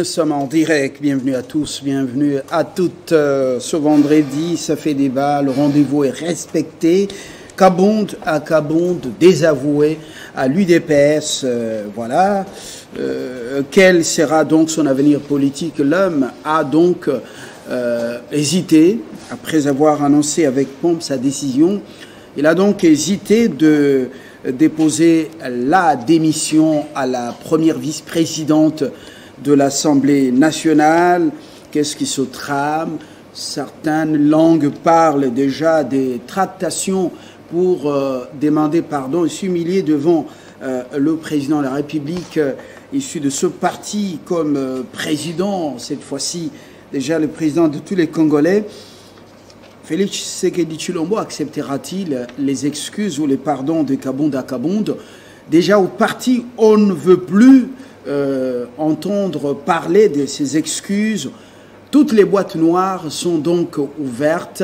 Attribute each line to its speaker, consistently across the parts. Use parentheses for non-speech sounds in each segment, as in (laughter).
Speaker 1: Nous sommes en direct. Bienvenue à tous, bienvenue à toutes. Euh, ce vendredi, ça fait débat. Le rendez-vous est respecté. Kabonde à Kabonde, désavoué à l'UDPS. euh, voilà. Euh, quel sera donc son avenir politique? L'homme a donc hésité, après avoir annoncé avec pompe sa décision. Il a donc hésité de déposer la démission à la première vice-présidente de l'Assemblée nationale. Qu'est-ce qui se trame? Certaines langues parlent déjà des tractations pour euh, demander pardon et s'humilier devant euh, le président de la République euh, issu de ce parti comme président, cette fois-ci déjà le président de tous les Congolais. Félix Tshisekedi Chilombo acceptera-t-il les excuses ou les pardons de Kabonde à Déjà au parti, on ne veut plus euh, entendre parler de ces excuses. Toutes les boîtes noires sont donc ouvertes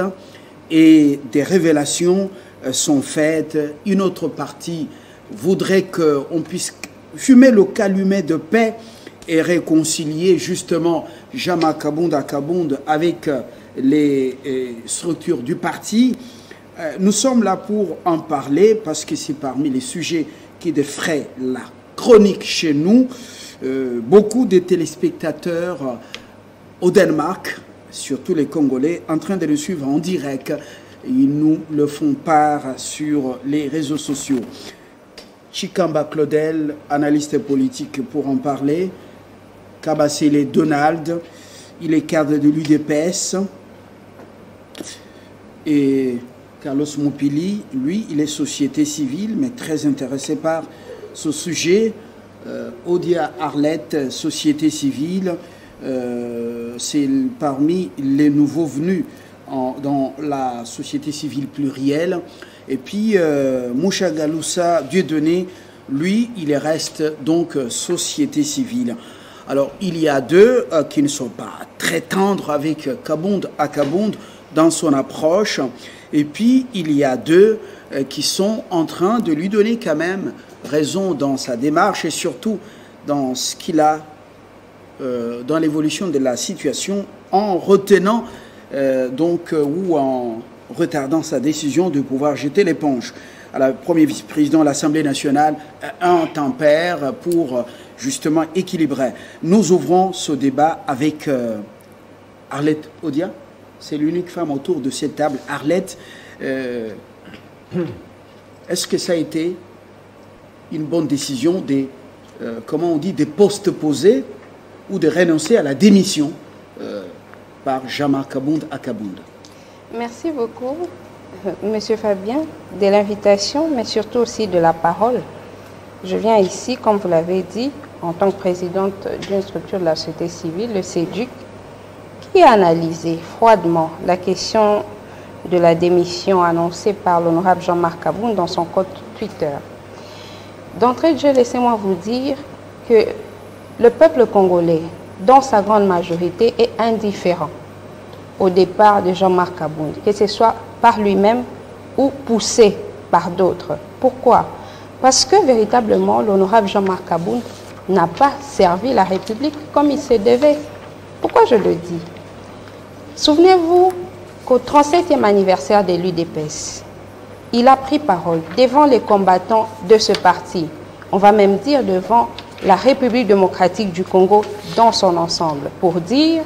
Speaker 1: et des révélations euh, sont faites. Une autre partie voudrait qu'on puisse fumer le calumet de paix et réconcilier justement Jama Kabonde à Kabonde avec euh, les structures du parti. Nous sommes là pour en parler parce que c'est parmi les sujets qui défraient la chronique chez nous. Euh, beaucoup de téléspectateurs euh, au Danemark, surtout les Congolais, en train de le suivre en direct. Ils nous le font part sur les réseaux sociaux. Chikamba Claudel, analyste politique pour en parler. Kabasele Donald, il est cadre de l'UDPS. Et Carlos Moupili, lui, il est société civile, mais très intéressé par ce sujet. Euh, Odia Arlette, société civile, euh, c'est parmi les nouveaux venus en- dans la société civile plurielle. Et puis euh, Moucha Galoussa lui, il reste donc euh, société civile. Alors il y a deux euh, qui ne sont pas très tendres avec euh, Kabonde à Kabonde dans son approche. Et puis il y a deux euh, qui sont en train de lui donner quand même raison dans sa démarche et surtout dans ce qu'il a euh, dans l'évolution de la situation en retenant euh, donc euh, ou en retardant sa décision de pouvoir jeter l'éponge. À la premier vice-président de l'Assemblée nationale, un tempère pour justement équilibrer. Nous ouvrons ce débat avec Arlette Odia. C'est l'unique femme autour de cette table. Arlette, est-ce que ça a été une bonne décision des, euh, comment on dit, des postes ou de renoncer à la démission euh, par Jama Kabound à Kabound.
Speaker 2: Merci beaucoup, euh, Monsieur Fabien, de l'invitation, mais surtout aussi de la parole. Je viens ici, comme vous l'avez dit, en tant que présidente d'une structure de la société civile, le CEDUC, qui a analysé froidement la question de la démission annoncée par l'honorable Jean-Marc Kaboun dans son compte Twitter. D'entrée de jeu, laissez-moi vous dire que le peuple congolais, dans sa grande majorité, est indifférent au départ de Jean-Marc Kabound, que ce soit par lui-même ou poussé par d'autres. Pourquoi? Parce que véritablement, l'honorable Jean-Marc Kabound n'a pas servi la République comme il se devait. Pourquoi je le dis? Souvenez-vous qu'au 37e anniversaire de l'UDPS, il a pris parole devant les combattants de ce parti. On va même dire devant la République démocratique du Congo dans son ensemble, pour dire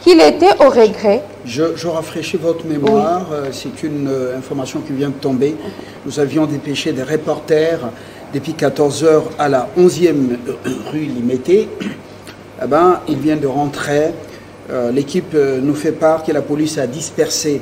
Speaker 2: qu'il était au regret.
Speaker 1: Je, je rafraîchis votre mémoire. Euh, C'est une euh, information qui vient de tomber. Nous avions dépêché des reporters depuis 14 heures à la 11e rue Limété. Eh ben, ils viennent de rentrer. Euh, L'équipe euh, nous fait part que la police a dispersé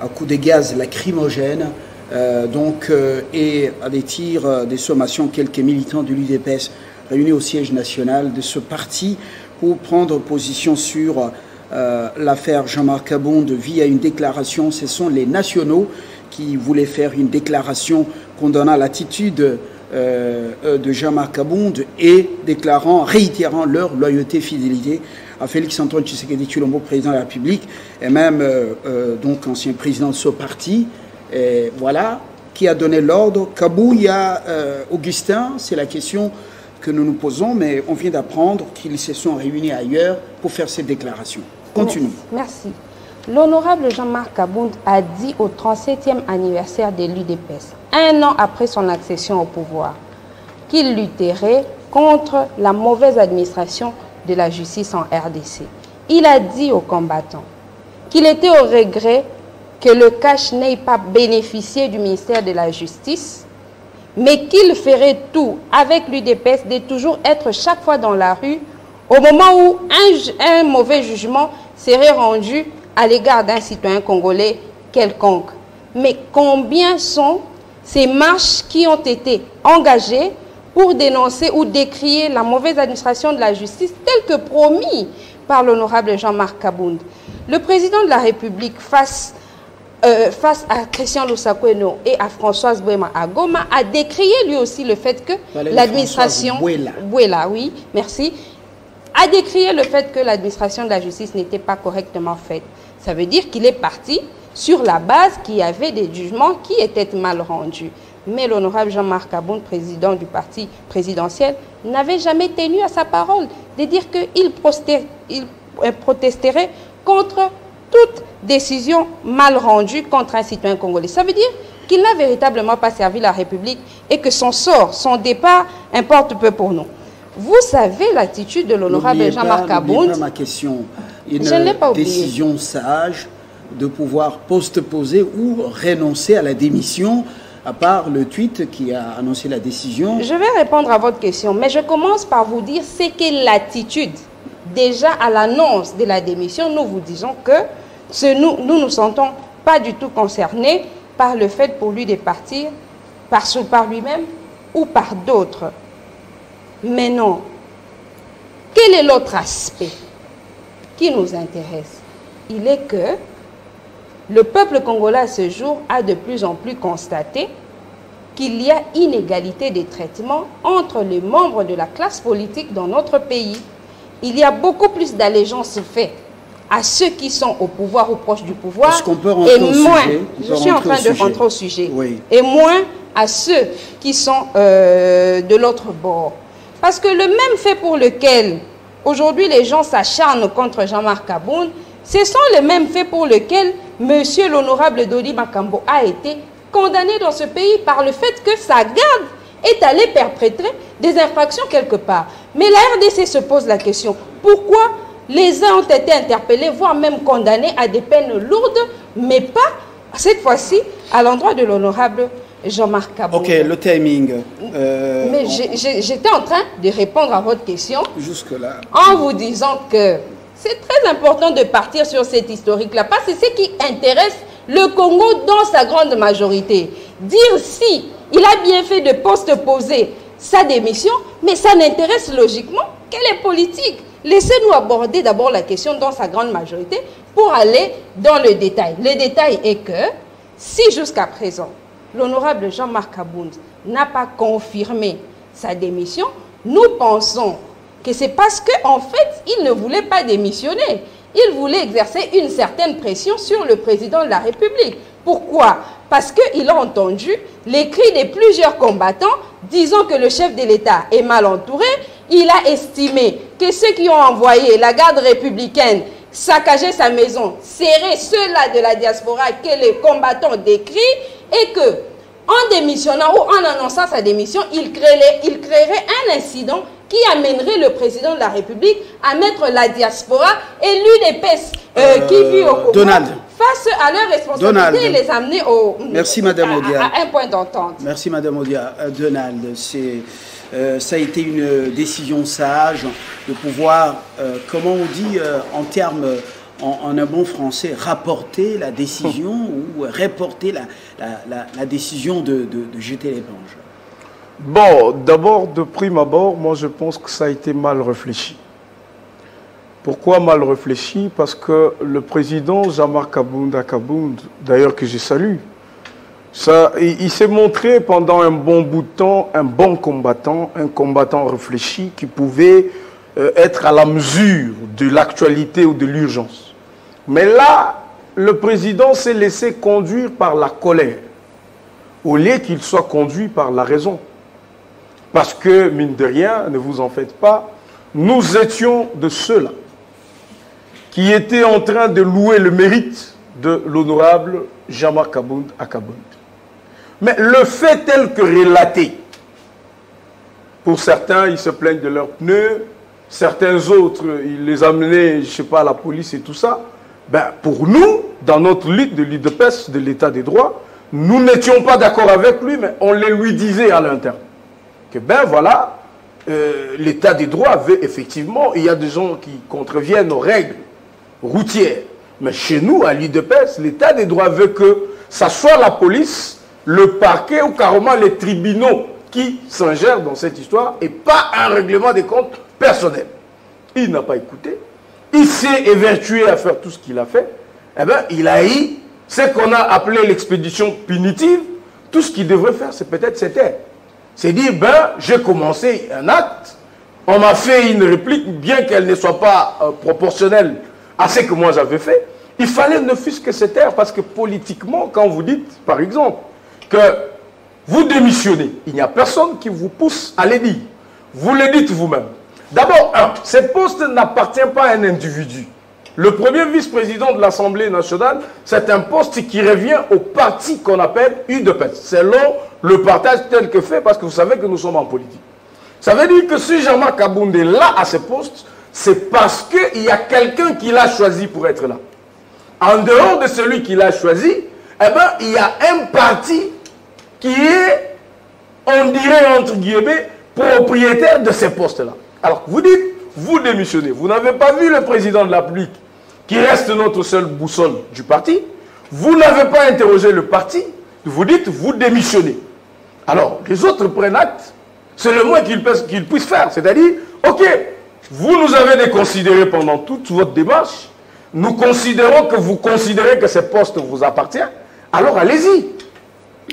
Speaker 1: à coups de gaz lacrymogène euh, donc, euh, et à des tirs, des sommations, quelques militants de l'UDPS réunis au siège national de ce parti pour prendre position sur euh, l'affaire Jean-Marc Abonde via une déclaration. Ce sont les nationaux qui voulaient faire une déclaration condamnant l'attitude de Jean-Marc Abonde et déclarant, réitérant leur loyauté, fidélité à Félix-Antoine Tshisekedi Chulombo, président de la République, et même euh, euh, donc ancien président de ce parti. Et voilà, qui a donné l'ordre. Kabou, il y a euh, Augustin, c'est la question que nous nous posons, mais on vient d'apprendre qu'ils se sont réunis ailleurs pour faire cette déclaration. Continue.
Speaker 2: Merci. L'honorable Jean-Marc Kabound a dit au 37e anniversaire de l'UDPS, un an après son accession au pouvoir, qu'il lutterait contre la mauvaise administration de la justice en RDC. Il a dit aux combattants qu'il était au regret que le cash n'ait pas bénéficié du ministère de la Justice, mais qu'il ferait tout avec l'UDPS de toujours être chaque fois dans la rue au moment où un, un mauvais jugement serait rendu à l'égard d'un citoyen congolais quelconque. Mais combien sont ces marches qui ont été engagées pour dénoncer ou décrier la mauvaise administration de la justice telle que promis par l'honorable Jean-Marc Kabound Le président de la République, face, euh, face à Christian Lusakweno et à Françoise Bouema à Goma, a décrié lui aussi le fait que l'administration...
Speaker 1: Bouela,
Speaker 2: oui, merci a décrié le fait que l'administration de la justice n'était pas correctement faite. Ça veut dire qu'il est parti sur la base qu'il y avait des jugements qui étaient mal rendus. Mais l'honorable Jean-Marc Aboun, président du parti présidentiel, n'avait jamais tenu à sa parole de dire qu'il protesterait contre toute décision mal rendue contre un citoyen congolais. Ça veut dire qu'il n'a véritablement pas servi la République et que son sort, son départ importe peu pour nous. Vous savez l'attitude de l'honorable Jean-Marc Abound.
Speaker 1: ma question. Une décision sage de pouvoir post-poser ou renoncer à la démission, à part le tweet qui a annoncé la décision.
Speaker 2: Je vais répondre à votre question, mais je commence par vous dire c'est que l'attitude. Déjà à l'annonce de la démission, nous vous disons que ce, nous, nous nous sentons pas du tout concernés par le fait pour lui de partir par, par lui-même ou par d'autres. Mais non. Quel est l'autre aspect qui nous intéresse? Il est que le peuple congolais à ce jour a de plus en plus constaté qu'il y a inégalité de traitement entre les membres de la classe politique dans notre pays. Il y a beaucoup plus d'allégeance faite à ceux qui sont au pouvoir ou proches du pouvoir
Speaker 1: et
Speaker 2: moins, je suis en train de rentrer au sujet, et moins à ceux qui sont euh, de l'autre bord. Parce que le même fait pour lequel aujourd'hui les gens s'acharnent contre Jean-Marc Aboun, ce sont les mêmes faits pour lesquels M. l'honorable Dodi Makambo a été condamné dans ce pays par le fait que sa garde est allée perpétrer des infractions quelque part. Mais la RDC se pose la question, pourquoi les uns ont été interpellés, voire même condamnés à des peines lourdes, mais pas, cette fois-ci, à l'endroit de l'honorable Jean-Marc Cabot.
Speaker 1: Ok, le timing.
Speaker 2: Euh, Mais j'étais en train de répondre à votre question.
Speaker 1: Jusque-là.
Speaker 2: En vous disant que c'est très important de partir sur cette historique-là, parce que c'est ce qui intéresse le Congo dans sa grande majorité. Dire si il a bien fait de post-poser sa démission, mais ça n'intéresse logiquement que les politiques. Laissez-nous aborder d'abord la question dans sa grande majorité pour aller dans le détail. Le détail est que si jusqu'à présent, l'honorable Jean-Marc Abound n'a pas confirmé sa démission, nous pensons que c'est parce qu'en en fait, il ne voulait pas démissionner. Il voulait exercer une certaine pression sur le président de la République. Pourquoi? Parce qu'il a entendu les cris de plusieurs combattants disant que le chef de l'État est mal entouré. Il a estimé que ceux qui ont envoyé la garde républicaine saccager sa maison seraient ceux-là de la diaspora que les combattants décrivent et que en démissionnant ou en annonçant sa démission, il créerait un incident qui amènerait le président de la République à mettre la diaspora et l'UDPS euh, qui vit au Congo face à leurs responsabilités et les amener au,
Speaker 1: Merci, Madame
Speaker 2: à, un point d'entente.
Speaker 1: Merci Madame Odia. Euh, Donald, c'est... Euh, ça a été une décision sage de pouvoir, comment on dit en termes en, un bon français, rapporter la décision (laughs) ou reporter la, décision de, jeter l'éponge
Speaker 3: Bon, d'abord, de prime abord, moi je pense que ça a été mal réfléchi. Pourquoi mal réfléchi? Parce que le président Jean-Marc Kabound Kabound, d'ailleurs que je salue, ça, il, s'est montré pendant un bon bout de temps un bon combattant, un combattant réfléchi qui pouvait euh, être à la mesure de l'actualité ou de l'urgence. Mais là, le président s'est laissé conduire par la colère, au lieu qu'il soit conduit par la raison. Parce que, mine de rien, ne vous en faites pas, nous étions de ceux-là qui étaient en train de louer le mérite de l'honorable Jean-Marc Kabound à Kabound. Mais le fait tel que relaté, pour certains, ils se plaignent de leurs pneus, certains autres, ils les amenaient, je ne sais pas, à la police et tout ça. Ben, pour nous, dans notre lutte de l'IDPES, de l'état des droits, nous n'étions pas d'accord avec lui, mais on les lui disait à l'interne. Que ben voilà, euh, l'état des droits veut effectivement, il y a des gens qui contreviennent aux règles routières. Mais chez nous, à l'IDPES, l'état des droits veut que ça soit la police, le parquet ou carrément les tribunaux qui s'ingèrent dans cette histoire et pas un règlement des comptes personnel. Il n'a pas écouté. Il s'est évertué à faire tout ce qu'il a fait. Eh bien, il a eu ce qu'on a appelé l'expédition punitive. Tout ce qu'il devrait faire, c'est peut-être c'était. C'est dire, ben, j'ai commencé un acte, on m'a fait une réplique, bien qu'elle ne soit pas euh, proportionnelle à ce que moi j'avais fait. Il fallait ne fût-ce que se taire, parce que politiquement, quand vous dites, par exemple, que vous démissionnez, il n'y a personne qui vous pousse à le dire. Vous le dites vous-même. D'abord, un, ce poste n'appartient pas à un individu. Le premier vice-président de l'Assemblée nationale, c'est un poste qui revient au parti qu'on appelle UDPS, selon le partage tel que fait, parce que vous savez que nous sommes en politique. Ça veut dire que si Jean-Marc est là à ce poste, c'est parce qu'il y a quelqu'un qui l'a choisi pour être là. En dehors de celui qui l'a choisi, eh ben, il y a un parti qui est, on dirait entre guillemets, propriétaire de ces postes-là. Alors, vous dites, vous démissionnez. Vous n'avez pas vu le président de la République, qui reste notre seule boussole du parti. Vous n'avez pas interrogé le parti. Vous dites, vous démissionnez. Alors, les autres prennent acte. C'est le moins qu'ils puissent faire. C'est-à-dire, OK, vous nous avez déconsidérés pendant toute votre démarche. Nous considérons que vous considérez que ce poste vous appartient. Alors, allez-y.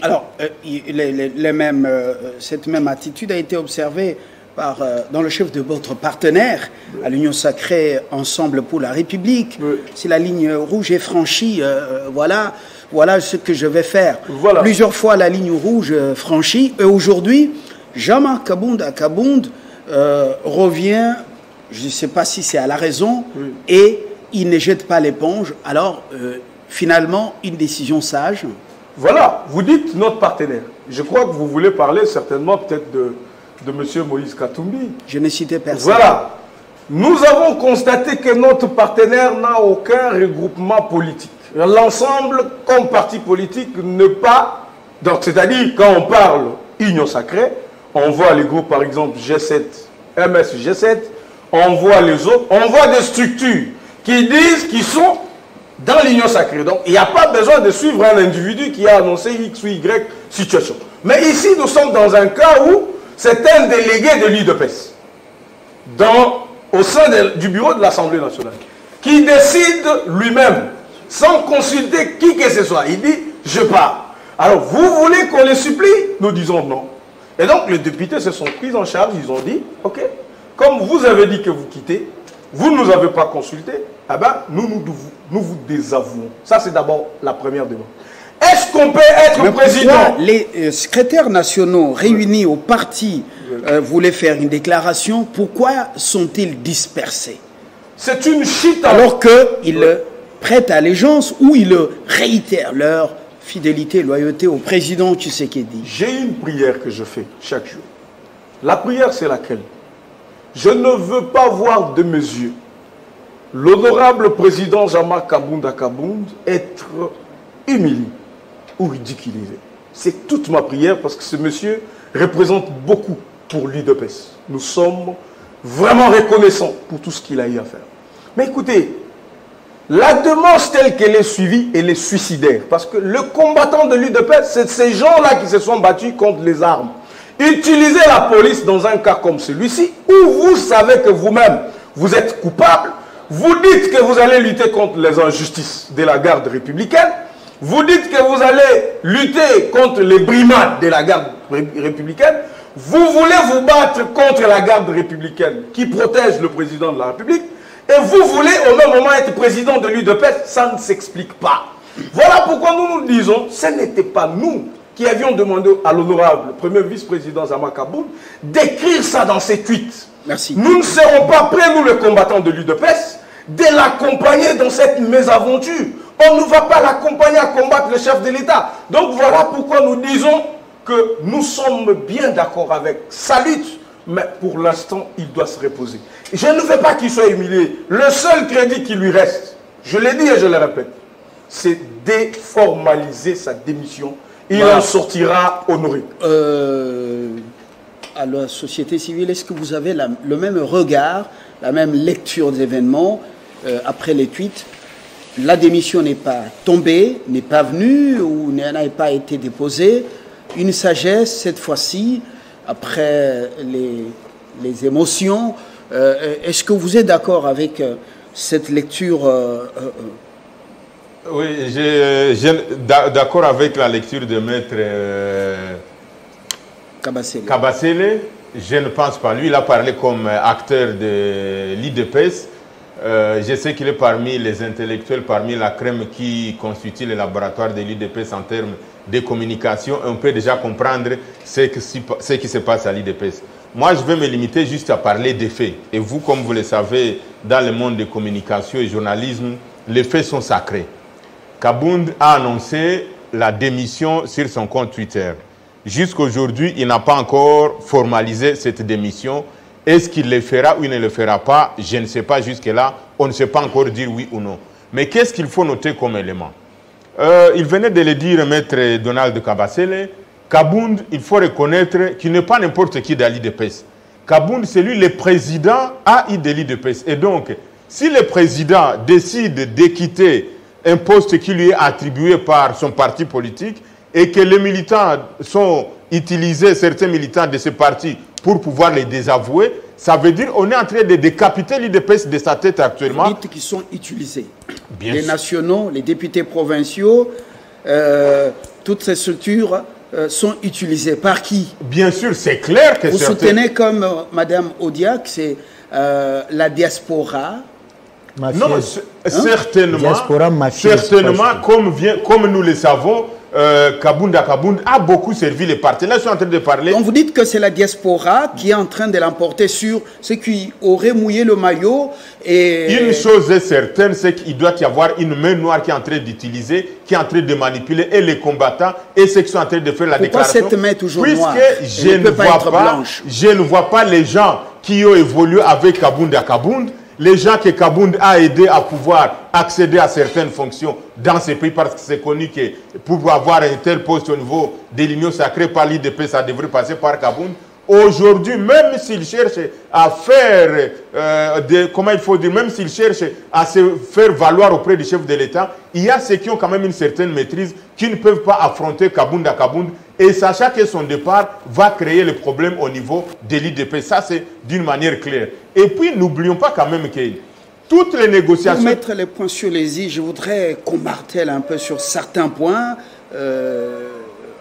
Speaker 1: Alors, euh, les, mêmes, euh, cette même attitude a été observée euh, dans le chef de votre partenaire à l'Union sacrée Ensemble pour la République. Si la ligne rouge est franchie, euh, voilà, voilà ce que je vais faire. Plusieurs fois la ligne rouge euh, franchie. Et aujourd'hui, Jean-Marc Kabound à Kabound revient, je ne sais pas si c'est à la raison, et il ne jette pas l'éponge. Alors, finalement, une décision sage.
Speaker 3: Voilà, vous dites notre partenaire. Je crois que vous voulez parler certainement peut-être de de M. Moïse Katumbi.
Speaker 1: Je n'ai cité personne.
Speaker 3: Voilà. Nous avons constaté que notre partenaire n'a aucun regroupement politique. L'ensemble, comme parti politique, ne pas... Donc, c'est-à-dire, quand on parle Union Sacrée, on voit les groupes, par exemple, G7, MS G7, on voit les autres, on voit des structures qui disent qu'ils sont dans l'Union Sacrée. Donc, il n'y a pas besoin de suivre un individu qui a annoncé X ou Y situation. Mais ici, nous sommes dans un cas où c'est un délégué de l'UDPS au sein du bureau de l'Assemblée nationale qui décide lui-même, sans consulter qui que ce soit. Il dit, je pars. Alors, vous voulez qu'on les supplie? Nous disons non. Et donc, les députés se sont pris en charge. Ils ont dit, OK, comme vous avez dit que vous quittez, vous ne nous avez pas consulté, eh ben, nous, nous, nous vous désavouons. Ça, c'est d'abord la première demande. Est-ce qu'on peut être président
Speaker 1: Les euh, secrétaires nationaux réunis au parti euh, voulaient faire une déclaration. Pourquoi sont-ils dispersés?
Speaker 3: C'est une chute.
Speaker 1: Alors qu'ils prêtent allégeance ou ils réitèrent leur fidélité et loyauté au président Tshisekedi.
Speaker 3: J'ai une prière que je fais chaque jour. La prière, c'est laquelle? Je ne veux pas voir de mes yeux l'honorable président Jean-Marc Kabounda Kabound être humilié ou C'est toute ma prière parce que ce monsieur représente beaucoup pour l'UDPS. Nous sommes vraiment reconnaissants pour tout ce qu'il a eu à faire. Mais écoutez, la demande telle qu'elle est suivie, elle est suicidaire. Parce que le combattant de l'UDPS, c'est ces gens-là qui se sont battus contre les armes. Utilisez la police dans un cas comme celui-ci, où vous savez que vous-même, vous êtes coupable, vous dites que vous allez lutter contre les injustices de la garde républicaine, vous dites que vous allez lutter contre les brimades de la garde républicaine. Vous voulez vous battre contre la garde républicaine qui protège le président de la République. Et vous voulez au même moment être président de l'UDPS. Ça ne s'explique pas. Voilà pourquoi nous nous disons, ce n'était pas nous qui avions demandé à l'honorable premier vice-président Zama Kaboul d'écrire ça dans ses tweets.
Speaker 1: Merci.
Speaker 3: Nous ne serons pas prêts, nous les combattants de l'UDPS, de l'accompagner dans cette mésaventure. On ne va pas l'accompagner à combattre le chef de l'État. Donc voilà pourquoi nous disons que nous sommes bien d'accord avec sa lutte, mais pour l'instant, il doit se reposer. Je ne veux pas qu'il soit humilié. Le seul crédit qui lui reste, je l'ai dit et je le répète, c'est déformaliser sa démission. Il
Speaker 1: Voilà.
Speaker 3: en sortira honoré.
Speaker 1: Euh, à la société civile, est-ce que vous avez la- le même regard, la même lecture des événements euh, après les tweets La démission n'est pas tombée, n'est pas venue ou n'a pas été déposée. Une sagesse, cette fois-ci, après les, les émotions. Euh, est-ce que vous êtes d'accord avec euh, cette lecture euh,
Speaker 4: Oui, d'accord avec la lecture de maître
Speaker 1: Kabasele
Speaker 4: Kabasele. Je ne pense pas. Lui, il a parlé comme acteur de l'IDPS. Euh, je sais qu'il est parmi les intellectuels, parmi la crème qui constitue le laboratoire de l'IDPS en termes de communication. On peut déjà comprendre ce, qui se passe à l'IDPS. Moi, je vais me limiter juste à parler des faits. Et vous, comme vous le savez, dans le monde de communication et journalisme, les faits sont sacrés. Kabound a annoncé la démission sur son compte Twitter. Jusqu'aujourd'hui, il n'a pas encore formalisé cette démission. Est-ce qu'il le fera ou il ne le fera pas Je ne sais pas jusque-là. On ne sait pas encore dire oui ou non. Mais qu'est-ce qu'il faut noter comme élément Euh, Il venait de le dire, maître Donald Kabasele. Kabound, il faut reconnaître qu'il n'est pas n'importe qui d'Ali Depes. Kabound, c'est lui le président AI de l'IDPS. Et donc, si le président décide de quitter un poste qui lui est attribué par son parti politique et que les militants sont utilisés, certains militants de ce parti, pour pouvoir les désavouer, ça veut dire qu'on est en train de décapiter l'IDPS de sa tête actuellement.
Speaker 1: dites qui sont utilisés.
Speaker 4: Bien
Speaker 1: les
Speaker 4: sûr.
Speaker 1: nationaux, les députés provinciaux, euh, toutes ces structures euh, sont utilisées. Par qui?
Speaker 4: Bien sûr, c'est clair que
Speaker 1: Vous
Speaker 4: certains-
Speaker 1: soutenez comme euh, Madame Odiak, c'est euh, la diaspora?
Speaker 4: Non, certainement,
Speaker 5: Diaspora mafieuse,
Speaker 4: certainement
Speaker 5: presque.
Speaker 4: comme, vient, comme nous le savons, euh, Kabounda Kabound a beaucoup servi les partis. Là, je suis en train de parler.
Speaker 1: Donc vous dites que c'est la diaspora qui est en train de l'emporter sur ceux qui auraient mouillé le maillot et
Speaker 4: Une chose est certaine, c'est qu'il doit y avoir une main noire qui est en train d'utiliser, qui est en train de manipuler et les combattants et ceux qui sont en train de faire la
Speaker 1: Pourquoi
Speaker 4: déclaration.
Speaker 1: cette main toujours
Speaker 4: Puisque
Speaker 1: noire
Speaker 4: je
Speaker 1: ne
Speaker 4: ne,
Speaker 1: peut pas
Speaker 4: vois pas,
Speaker 1: blanche?
Speaker 4: je ne vois pas les gens qui ont évolué avec Kabound à Kabound, les gens que Kabound a aidé à pouvoir accéder à certaines fonctions dans ces pays parce que c'est connu que pour avoir un tel poste au niveau de l'Union sacrée par l'IDP, ça devrait passer par Kabound. Aujourd'hui, même s'il cherche à faire, euh, comment il faut dire, même s'il cherche à se faire valoir auprès du chef de l'État, il y a ceux qui ont quand même une certaine maîtrise, qui ne peuvent pas affronter Kabound à Kabound, et sachant que son départ va créer le problème au niveau de l'IDP. Ça, c'est d'une manière claire. Et puis, n'oublions pas quand même que toutes les
Speaker 1: Pour
Speaker 4: négociations...
Speaker 1: mettre les points sur les i, je voudrais qu'on martèle un peu sur certains points. Euh,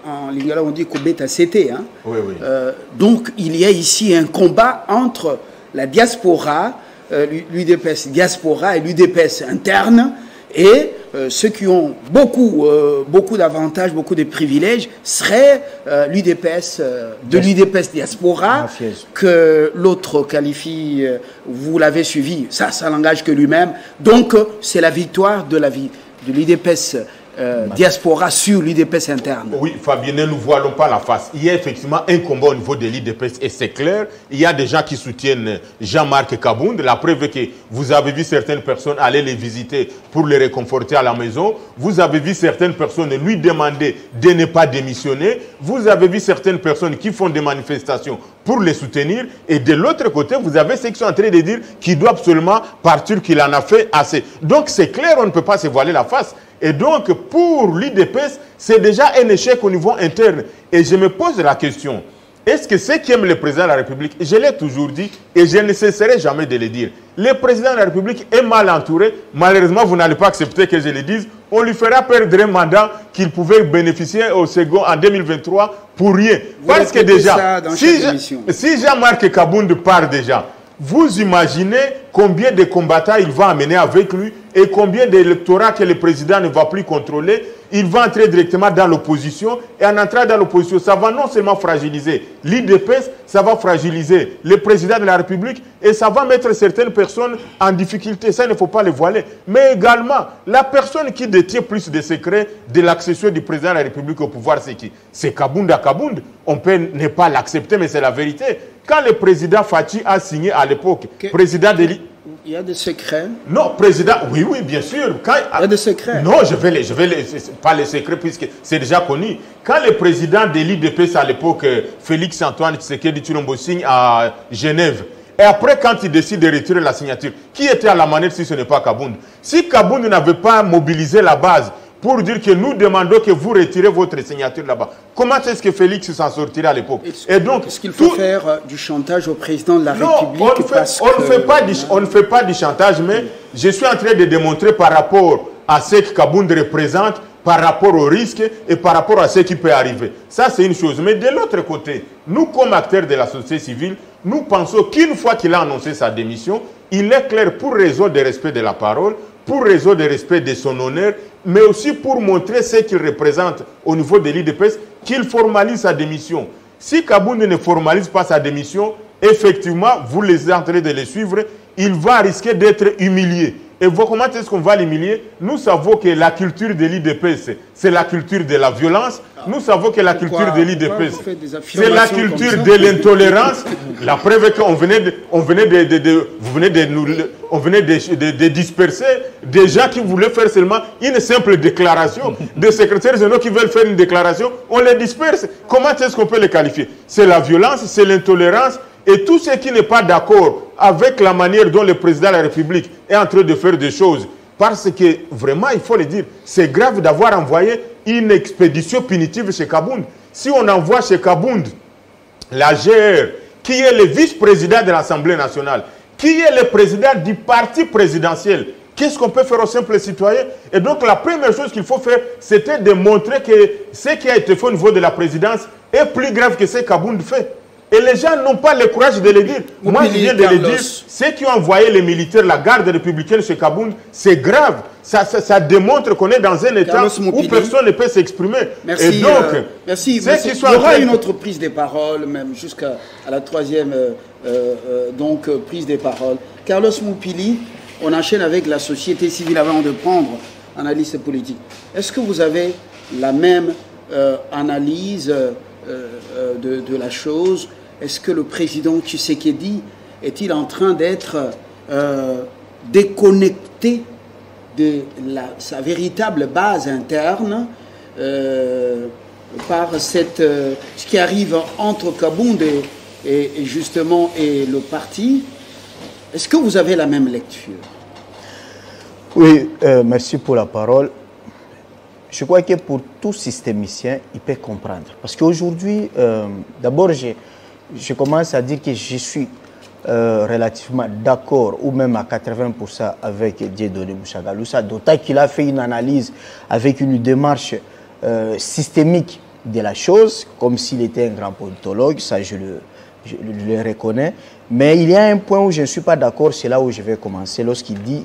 Speaker 1: en lingala, on dit Kobeta CT. Hein.
Speaker 4: Oui, oui.
Speaker 1: Euh, donc, il y a ici un combat entre la diaspora, euh, l'UDPS diaspora et l'UDPS interne, et euh, ceux qui ont beaucoup, euh, beaucoup d'avantages, beaucoup de privilèges, seraient euh, l'UDPS, euh, de l'UDPS diaspora, que l'autre qualifie, euh, vous l'avez suivi, ça, ça n'engage que lui-même. Donc, euh, c'est la victoire de la vie de l'UDPS euh, diaspora sur l'UDPS interne.
Speaker 4: Oui, Fabien, ne nous voilons pas la face. Il y a effectivement un combat au niveau de l'IDPS et c'est clair. Il y a des gens qui soutiennent Jean-Marc Kabound. La preuve est que vous avez vu certaines personnes aller les visiter pour les réconforter à la maison. Vous avez vu certaines personnes lui demander de ne pas démissionner. Vous avez vu certaines personnes qui font des manifestations pour les soutenir. Et de l'autre côté, vous avez ceux qui sont en train de dire qu'il doit absolument partir, qu'il en a fait assez. Donc c'est clair, on ne peut pas se voiler la face. Et donc, pour l'IDPS, c'est déjà un échec au niveau interne. Et je me pose la question, est-ce que ceux qui aiment le président de la République, je l'ai toujours dit et je ne cesserai jamais de le dire, le président de la République est mal entouré. Malheureusement, vous n'allez pas accepter que je le dise. On lui fera perdre un mandat qu'il pouvait bénéficier au second en 2023 pour rien.
Speaker 1: Vous
Speaker 4: Parce que déjà, si, si Jean-Marc Kabound part déjà, vous imaginez combien de combattants il va amener avec lui et combien d'électorats que le président ne va plus contrôler? Il va entrer directement dans l'opposition et en entrant dans l'opposition, ça va non seulement fragiliser l'IDPS, ça va fragiliser le président de la République et ça va mettre certaines personnes en difficulté. Ça, il ne faut pas le voiler. Mais également, la personne qui détient plus de secrets de l'accession du président de la République au pouvoir, c'est qui? C'est Kabound à Kabound. On peut ne pas l'accepter, mais c'est la vérité. Quand le président Fati a signé à l'époque, président de
Speaker 1: il y a des secrets
Speaker 4: Non, président, oui, oui, bien sûr.
Speaker 1: Quand, il y a des secrets
Speaker 4: Non, je vais les, je vais les, pas les secrets puisque c'est déjà connu. Quand le président de l'IDPS à l'époque, Félix Antoine Tshisekedi Chilombo signe à Genève, et après, quand il décide de retirer la signature, qui était à la manette si ce n'est pas Kabound Si Kabound n'avait pas mobilisé la base pour dire que nous demandons que vous retirez votre signature là-bas. Comment est-ce que Félix s'en sortirait à l'époque
Speaker 1: Et donc, est-ce qu'il faut faire euh, du chantage au président de la République
Speaker 4: on, fait, on ne fait pas du, on ne fait pas du chantage, mais je suis en train de démontrer par rapport à ce que Kabound représente, par rapport au risque et par rapport à ce qui peut arriver. Ça, c'est une chose. Mais de l'autre côté, nous, comme acteurs de la société civile, nous pensons qu'une fois qu'il a annoncé sa démission, il est clair pour raison de respect de la parole, pour raison de respect de son honneur, mais aussi pour montrer ce qu'il représente au niveau de l'IDPS, qu'il formalise sa démission. Si Kabound ne formalise pas sa démission, effectivement, vous les êtes de les suivre, il va risquer d'être humilié. Et vous, comment est-ce qu'on va l'humilier? Nous savons que la culture de l'IDPS, c'est la culture de la violence. Nous savons que la culture de l'IDPS, c'est la culture de l'intolérance. la preuve qu'on venait, de, on venait de, de, vous venez de nous, on venait de, disperser des gens qui voulaient faire seulement une simple déclaration. Des secrétaires généraux qui veulent faire une déclaration, on les disperse. Comment est-ce qu'on peut les qualifier? C'est la violence, c'est l'intolérance, et tout ce qui n'est pas d'accord avec la manière dont le président de la République est en train de faire des choses, parce que vraiment, il faut le dire, c'est grave d'avoir envoyé une expédition punitive chez Kabound. Si on envoie chez Kabound la GR, qui est le vice-président de l'Assemblée nationale, qui est le président du parti présidentiel, qu'est-ce qu'on peut faire aux simples citoyens Et donc la première chose qu'il faut faire, c'était de montrer que ce qui a été fait au niveau de la présidence est plus grave que ce que Kabound fait. Et les gens n'ont pas le courage de le dire. Moi, je viens de le dire. Ceux qui ont envoyé les militaires, la garde républicaine chez Kabound, c'est grave. Ça, ça, démontre qu'on est dans un état où personne ne peut s'exprimer.
Speaker 1: Merci. Et donc, euh, merci. Il y aura une autre prise des paroles, même jusqu'à la troisième euh, euh, donc, prise des paroles. Carlos Moupili, on enchaîne avec la société civile avant de prendre analyse politique. Est-ce que vous avez la même analyse de, de, la chose est-ce que le président Tshisekedi est-il en train d'être euh, déconnecté de sa véritable base interne euh, par euh, ce qui arrive entre Kabound et, justement et le parti? Est-ce que vous avez la même lecture?
Speaker 5: Oui, merci pour la parole. Je crois que pour tout systémicien, il peut comprendre. Parce qu'aujourd'hui, d'abord, j'ai je commence à dire que je suis euh, relativement d'accord, ou même à 80% avec Dieudonné Mouchagaloussa, d'autant qu'il a fait une analyse avec une démarche euh, systémique de la chose, comme s'il était un grand politologue, ça je le, je le reconnais. Mais il y a un point où je ne suis pas d'accord, c'est là où je vais commencer, lorsqu'il dit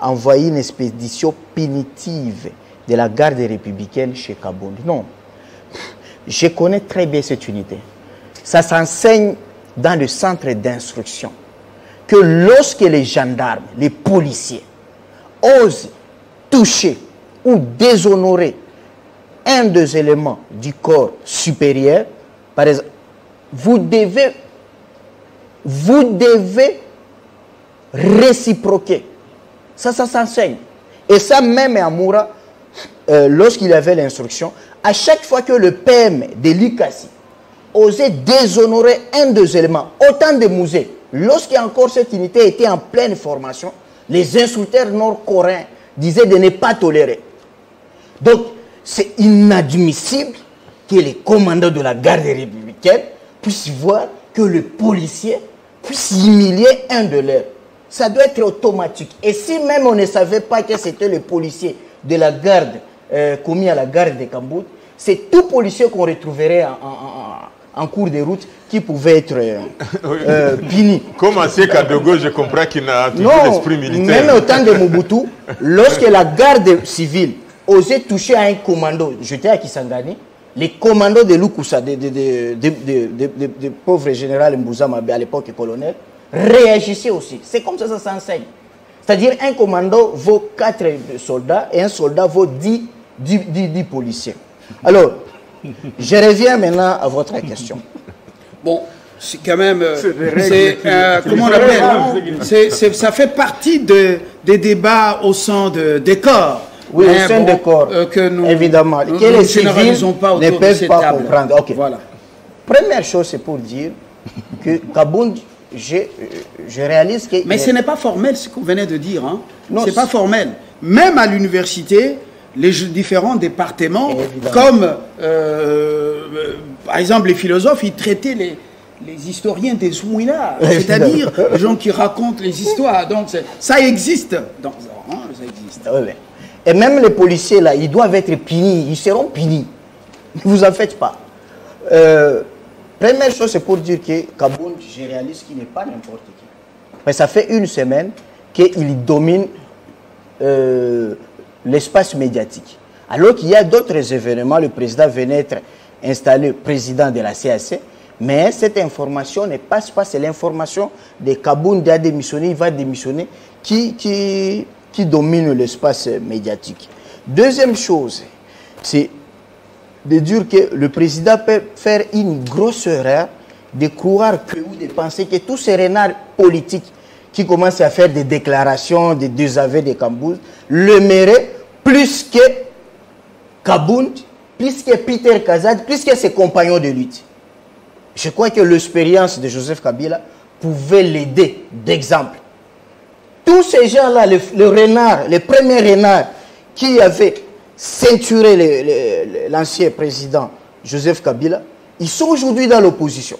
Speaker 5: envoyer une expédition punitive de la garde républicaine chez Kabound. Non, je connais très bien cette unité. Ça s'enseigne dans le centre d'instruction que lorsque les gendarmes, les policiers osent toucher ou déshonorer un des éléments du corps supérieur, par exemple, vous devez, vous devez réciproquer. Ça, ça s'enseigne. Et ça, même à Moura, euh, lorsqu'il avait l'instruction, à chaque fois que le PM de l'ICASI oser déshonorer un des éléments, autant de musées. Lorsqu'il encore cette unité était en pleine formation, les insulteurs nord-coréens disaient de ne pas tolérer. Donc, c'est inadmissible que les commandants de la garde républicaine puissent voir que le policier puisse humilier un de leurs. Ça doit être automatique. Et si même on ne savait pas que c'était le policier de la garde euh, commis à la garde de Cambourg, c'est tout policier qu'on retrouverait en cours de route qui pouvaient être euh, euh, punis.
Speaker 4: Comme ancien Kadogo, je comprends qu'il n'a toujours l'esprit militaire.
Speaker 5: même au temps de Mobutu, (laughs) lorsque la garde civile osait toucher à un commando, j'étais à Kisangani, les commandos de Lukusa, de, de, de, de, de- de- de- de pauvre général Mbouza Mabé, à l'époque colonel, réagissaient aussi. C'est comme ça que ça s'enseigne. C'est-à-dire un commando vaut 4 soldats et un soldat vaut 10, 10, 10 10 policiers. Alors, je reviens maintenant à votre question.
Speaker 1: Bon, c'est quand même. euh,
Speaker 3: C'est
Speaker 1: euh, comment on appelle c'est- Ça fait partie de, des débats au sein de, des corps.
Speaker 5: Oui,
Speaker 1: Mais
Speaker 5: au sein
Speaker 1: bon,
Speaker 5: des corps,
Speaker 1: euh, que nous,
Speaker 5: évidemment,
Speaker 1: nous,
Speaker 5: que
Speaker 1: nous
Speaker 5: les civils
Speaker 1: pas
Speaker 5: ne peuvent pas
Speaker 1: table.
Speaker 5: comprendre. Ok.
Speaker 1: Voilà.
Speaker 5: Première chose, c'est pour dire que Kabound, je, je réalise que...
Speaker 1: Mais ce n'est pas formel ce qu'on venait de dire. Hein.
Speaker 5: Non,
Speaker 1: c'est pas formel. Même à l'université, les différents départements,
Speaker 5: Évidemment.
Speaker 1: comme euh, par exemple les philosophes, ils traitaient les, les historiens des Zouïla, c'est-à-dire les gens qui racontent les histoires. Donc ça existe. Hein, ça existe.
Speaker 5: Et même les policiers, là, ils doivent être punis. Ils seront punis. Ne vous en faites pas. Euh, première chose, c'est pour dire que Kabound, je réalise qu'il n'est pas n'importe qui. Mais ça fait une semaine qu'il domine euh, l'espace médiatique. Alors qu'il y a d'autres événements, le président venait être installé président de la CAC, mais cette information ne passe pas, c'est l'information de Kabound a démissionné, il va démissionner, qui, qui, qui domine l'espace médiatique. Deuxième chose, c'est de dire que le président peut faire une grosse erreur de croire que ou de penser que tous ces renards politiques qui commencent à faire des déclarations, des désaveux de le méritent plus que Kabound, plus que Peter Kazad, plus que ses compagnons de lutte. Je crois que l'expérience de Joseph Kabila pouvait l'aider d'exemple. Tous ces gens-là, le, le renard, les premiers renards qui avaient ceinturé le- le- le- l'ancien président Joseph Kabila, ils sont aujourd'hui dans l'opposition.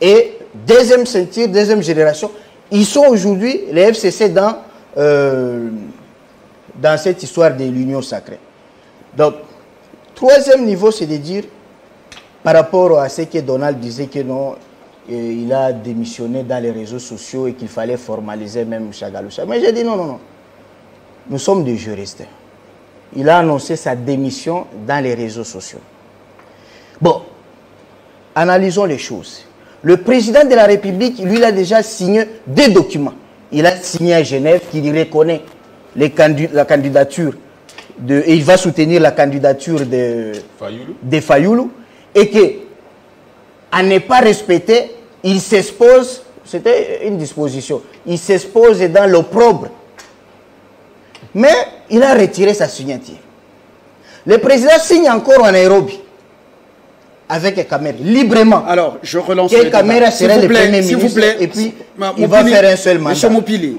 Speaker 5: Et deuxième ceinture, deuxième génération, ils sont aujourd'hui les FCC dans, euh, dans cette histoire de l'union sacrée. Donc, troisième niveau, c'est de dire, par rapport à ce que Donald disait que non, il a démissionné dans les réseaux sociaux et qu'il fallait formaliser même Chagaloucha. Mais j'ai dit non, non, non. Nous sommes des juristes. Il a annoncé sa démission dans les réseaux sociaux. Bon, analysons les choses. Le président de la République, lui, il a déjà signé deux documents. Il a signé à Genève qu'il reconnaît les candid- la candidature de, et il va soutenir la candidature de,
Speaker 4: Fayoulou
Speaker 5: de Fayoulou et que, à ne pas respecter, il s'expose, c'était une disposition, il s'expose dans l'opprobre. Mais il a retiré sa signature. Le président signe encore en Nairobi avec Kamera, librement.
Speaker 1: Alors, je relance
Speaker 5: Quel
Speaker 1: le débat.
Speaker 5: caméra
Speaker 1: S'il
Speaker 5: serait
Speaker 1: vous
Speaker 5: le
Speaker 1: plaît,
Speaker 5: Premier
Speaker 1: s'il vous
Speaker 5: ministre
Speaker 1: plaît.
Speaker 5: et puis
Speaker 1: Ma-
Speaker 5: il va faire un seul mandat.
Speaker 1: Monsieur Moupili,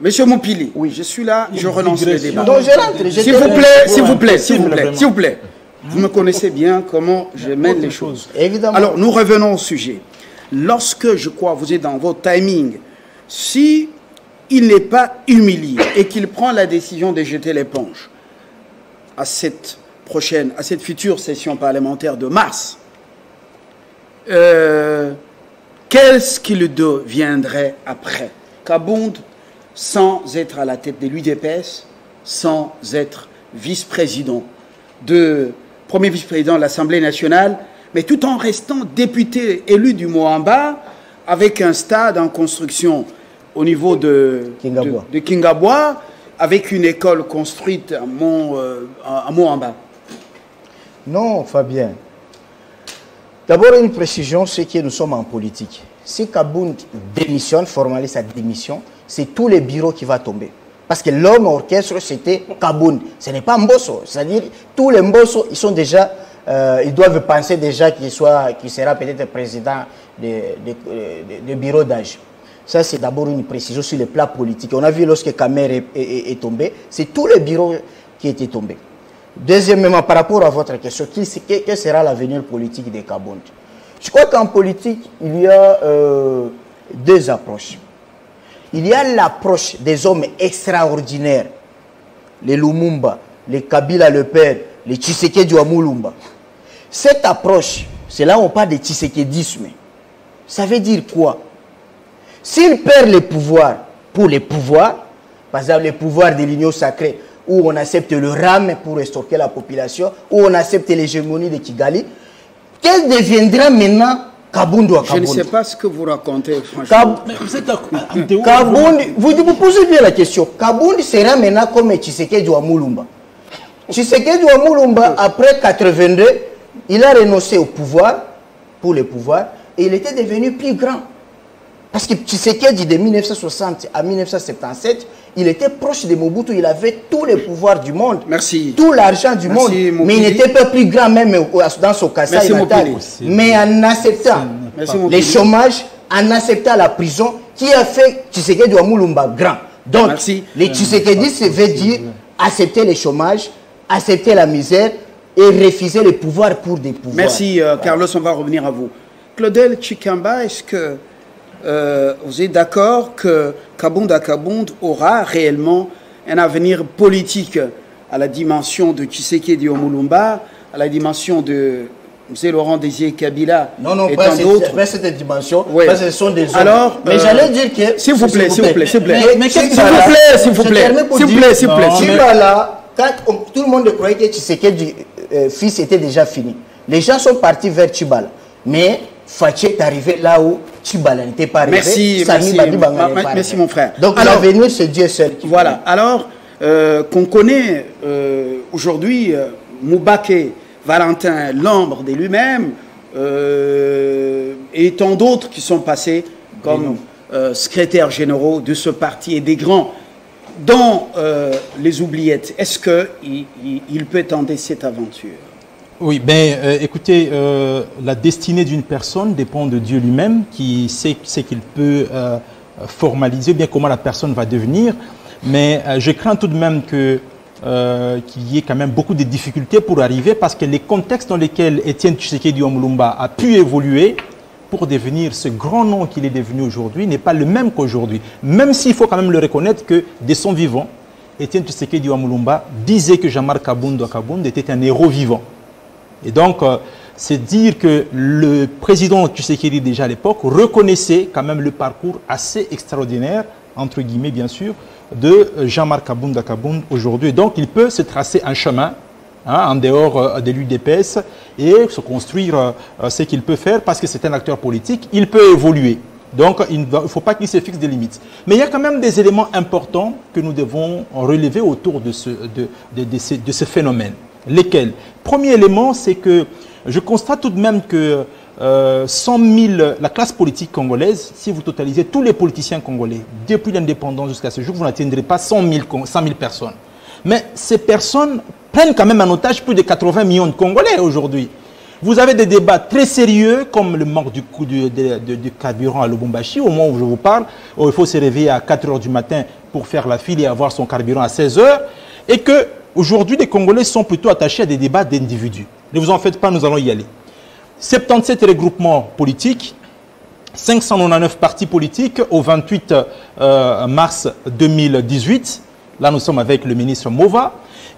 Speaker 1: Monsieur Moupili, oui. je suis là, je relance le débat.
Speaker 5: Donc je rentre.
Speaker 1: S'il vous plaît, s'il vous plaît, s'il vous plaît, s'il vous plaît. Vous me connaissez bien comment je mène les choses.
Speaker 5: Évidemment.
Speaker 1: Alors, nous revenons au sujet. Lorsque, je crois, vous êtes dans votre timing, si il n'est pas humilié et qu'il prend la décision de jeter l'éponge à cette prochaine, à cette future session parlementaire de mars, euh, qu'est-ce qu'il deviendrait après? Kabound, sans être à la tête de l'UDPS, sans être vice-président de premier vice-président de l'Assemblée nationale, mais tout en restant député élu du Moamba, avec un stade en construction au niveau de
Speaker 5: Kingabwa.
Speaker 1: de, de Kingabwa, avec une école construite à, Mont, euh, à à Moamba.
Speaker 5: Non, Fabien. D'abord, une précision, c'est que nous sommes en politique. Si Kabound démissionne, formalise sa démission, c'est tous les bureaux qui vont tomber. Parce que l'homme orchestre, c'était Kabound. Ce n'est pas Mbosso. C'est-à-dire, tous les Mbosso, ils sont déjà, euh, ils doivent penser déjà qu'il sera peut-être président de, de, de- bureau d'âge. Ça, c'est d'abord une précision sur le plan politique. On a vu lorsque Kamer est tombé, c'est tous les bureaux qui étaient tombés. Deuxièmement, par rapport à votre question, qui- que, sera l'avenir politique des Kabound Je crois qu'en politique, il y a euh, deux approches. Il y a l'approche des hommes extraordinaires, les Lumumba, les Kabila le Père, les Tshisekedi Mulumba. Cette approche c'est là où on parle de Tshisekedisme. Ça veut dire quoi? S'il perd le pouvoir pour les pouvoirs, par exemple le pouvoir de l'union sacrée, où on accepte le RAM pour estorquer la population, où on accepte l'hégémonie de Kigali, quel deviendra maintenant Kabundu à
Speaker 1: Je ne sais pas ce que vous racontez, franchement.
Speaker 5: Kab-
Speaker 6: Vous êtes à- Théo,
Speaker 5: Kabundi, vous, vous posez bien la question. Kabundi sera maintenant comme Tshisekedi wa Mulumba. Tshisekedi wa Mulumba, après 82, il a renoncé au pouvoir, pour le pouvoir, et il était devenu plus grand. Parce que Tshisekedi, de 1960 à 1977, il était proche de Mobutu, il avait tous les pouvoirs du monde.
Speaker 1: Merci.
Speaker 5: Tout l'argent du
Speaker 1: Merci,
Speaker 5: monde. Mais il n'était pas plus grand même dans son natal.
Speaker 1: Mokili.
Speaker 5: Mais en acceptant
Speaker 1: Merci,
Speaker 5: les chômages, en acceptant la prison, qui a fait Tshisekedi wa Mulumba grand. Donc,
Speaker 1: Merci.
Speaker 5: les Tshisekedi, ça veut dire accepter le chômage, accepter la misère et refuser le pouvoir pour des pouvoirs.
Speaker 1: Merci, euh, Carlos, on va revenir à vous. Claudel Chikamba, est-ce que euh, vous êtes d'accord que Kabunda Kabund aura réellement un avenir politique à la dimension de Tshisekedi Omulumba, à la dimension de M. Laurent Désiré Kabila
Speaker 5: Non, non,
Speaker 1: et
Speaker 5: pas
Speaker 1: tant d'autres
Speaker 5: pas cette dimension, parce que ce sont des hommes.
Speaker 1: Alors,
Speaker 5: mais
Speaker 1: euh,
Speaker 5: j'allais dire que...
Speaker 1: s'il vous plaît, s'il vous plaît, s'il vous plaît. S'il vous plaît, s'il vous plaît, s'il vous plaît, s'il vous plaît,
Speaker 5: Non,
Speaker 1: s'il vous
Speaker 5: mais
Speaker 1: plaît.
Speaker 5: là, quand on- tout le monde croyait que Tshisekedi euh, fils était déjà fini. Les gens sont partis vers Chibala. Mais Fatih est arrivé là où N'était pas.
Speaker 1: Merci,
Speaker 5: Sami
Speaker 1: merci, ma- ma-
Speaker 5: pas
Speaker 1: mon frère.
Speaker 5: Donc
Speaker 1: Alors-
Speaker 5: l'avenir, c'est Dieu seul.
Speaker 1: Voilà. Alors, euh, qu'on connaît euh, aujourd'hui euh, Moubake, Valentin Lambre de lui-même, et tant d'autres qui sont passés comme secrétaires généraux de ce parti et des grands dans les oubliettes. Est-ce qu'il il, il peut tenter cette aventure?
Speaker 6: Oui, ben, euh, écoutez, euh, la destinée d'une personne dépend de Dieu lui-même, qui sait ce qu'il peut euh, formaliser, bien comment la personne va devenir. Mais je crains tout de même qu'il y ait quand même beaucoup de difficultés pour arriver, parce que les contextes dans lesquels Étienne Tshisekedi Omulumba a pu évoluer pour devenir ce grand nom qu'il est devenu aujourd'hui n'est pas le même qu'aujourd'hui. Même s'il faut quand même le reconnaître que, de son vivant, Étienne Tshisekedi Omulumba disait que Jean-Marc Kabound Kabound était un héros vivant. Et donc, euh, c'est dire que le président Tshisekedi, déjà à l'époque, reconnaissait quand même le parcours assez extraordinaire, entre guillemets bien sûr, de Jean-Marc Kabounda Kabound aujourd'hui. Donc, il peut se tracer un chemin hein, en dehors euh, de l'UDPS et se construire euh, euh, ce qu'il peut faire parce que c'est un acteur politique. Il peut évoluer. Donc, il ne faut pas qu'il se fixe des limites. Mais il y a quand même des éléments importants que nous devons relever autour de ce phénomène. Lesquels? Premier élément, c'est que je constate tout de même que euh, 100 000, la classe politique congolaise, si vous totalisez tous les politiciens congolais, depuis l'indépendance jusqu'à ce jour, vous n'atteindrez pas 100 000, con- 100 000 personnes. Mais ces personnes prennent quand même en otage plus de 80 millions de Congolais aujourd'hui. Vous avez des débats très sérieux, comme le manque du, coût du carburant à Lubumbashi, au moment où je vous parle, où il faut se réveiller à 4 heures du matin pour faire la file et avoir son carburant à 16 heures, et que aujourd'hui les Congolais sont plutôt attachés à des débats d'individus. Ne vous en faites pas, nous allons y aller. 77 regroupements politiques, 599 partis politiques au 28 euh, mars 2018. Là, nous sommes avec le ministre Mova.